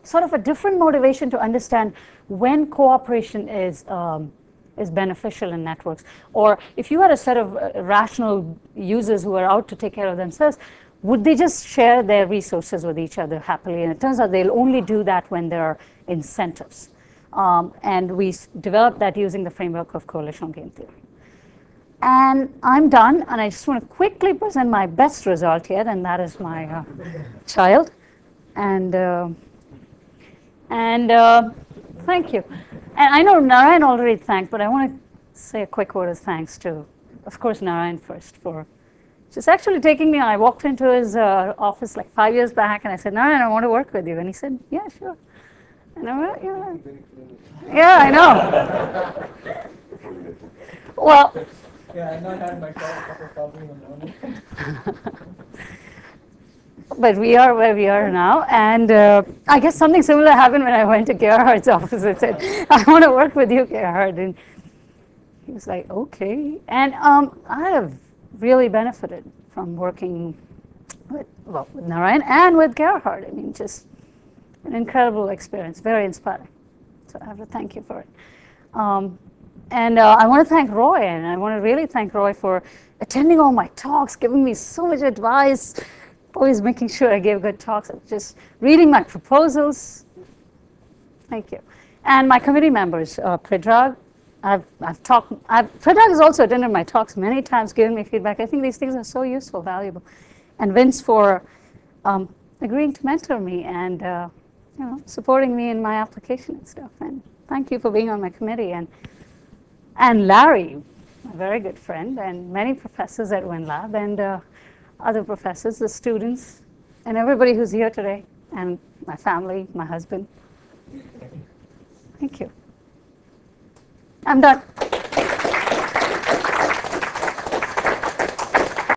sort of a different motivation to understand when cooperation is, um, is beneficial in networks. Or if you had a set of uh, rational users who are out to take care of themselves, would they just share their resources with each other happily? And it turns out they'll only do that when there are incentives. Um, and we developed that using the framework of coalitional game theory. And I'm done, and I just want to quickly present my best result here, and that is my uh, child. And, uh, and uh, thank you. And I know Narayan already thanked, but I want to say a quick word of thanks to, of course, Narayan first for just actually taking me. I walked into his uh, office like five years back, and I said, Narayan, I want to work with you. And he said, Yeah, sure. And I'm, you know, Very clearly. yeah, I know. Before you get to- Well, Yeah, I not had my co- cup of coffee in the morning. but we are where we are now, and uh, I guess something similar happened when I went to Gerhard's office and said, "I want to work with you, Gerhard," and he was like, "Okay." And um, I have really benefited from working with well with Narayan and with Gerhard. I mean, just an incredible experience, very inspiring. So I have to thank you for it. Um, and uh, I want to thank Roy, and I want to really thank Roy for attending all my talks, giving me so much advice, always making sure I gave good talks, just reading my proposals. Thank you. And my committee members, uh, Predrag, I've, I've talked, I've, Predrag has also attended my talks many times, given me feedback. I think these things are so useful, valuable. And Vince for um, agreeing to mentor me and, uh, you know, supporting me in my application and stuff. And thank you for being on my committee. And and Larry, a very good friend, and many professors at WINLAB, and uh, other professors, the students, and everybody who's here today, and my family, my husband. Thank you. I'm done.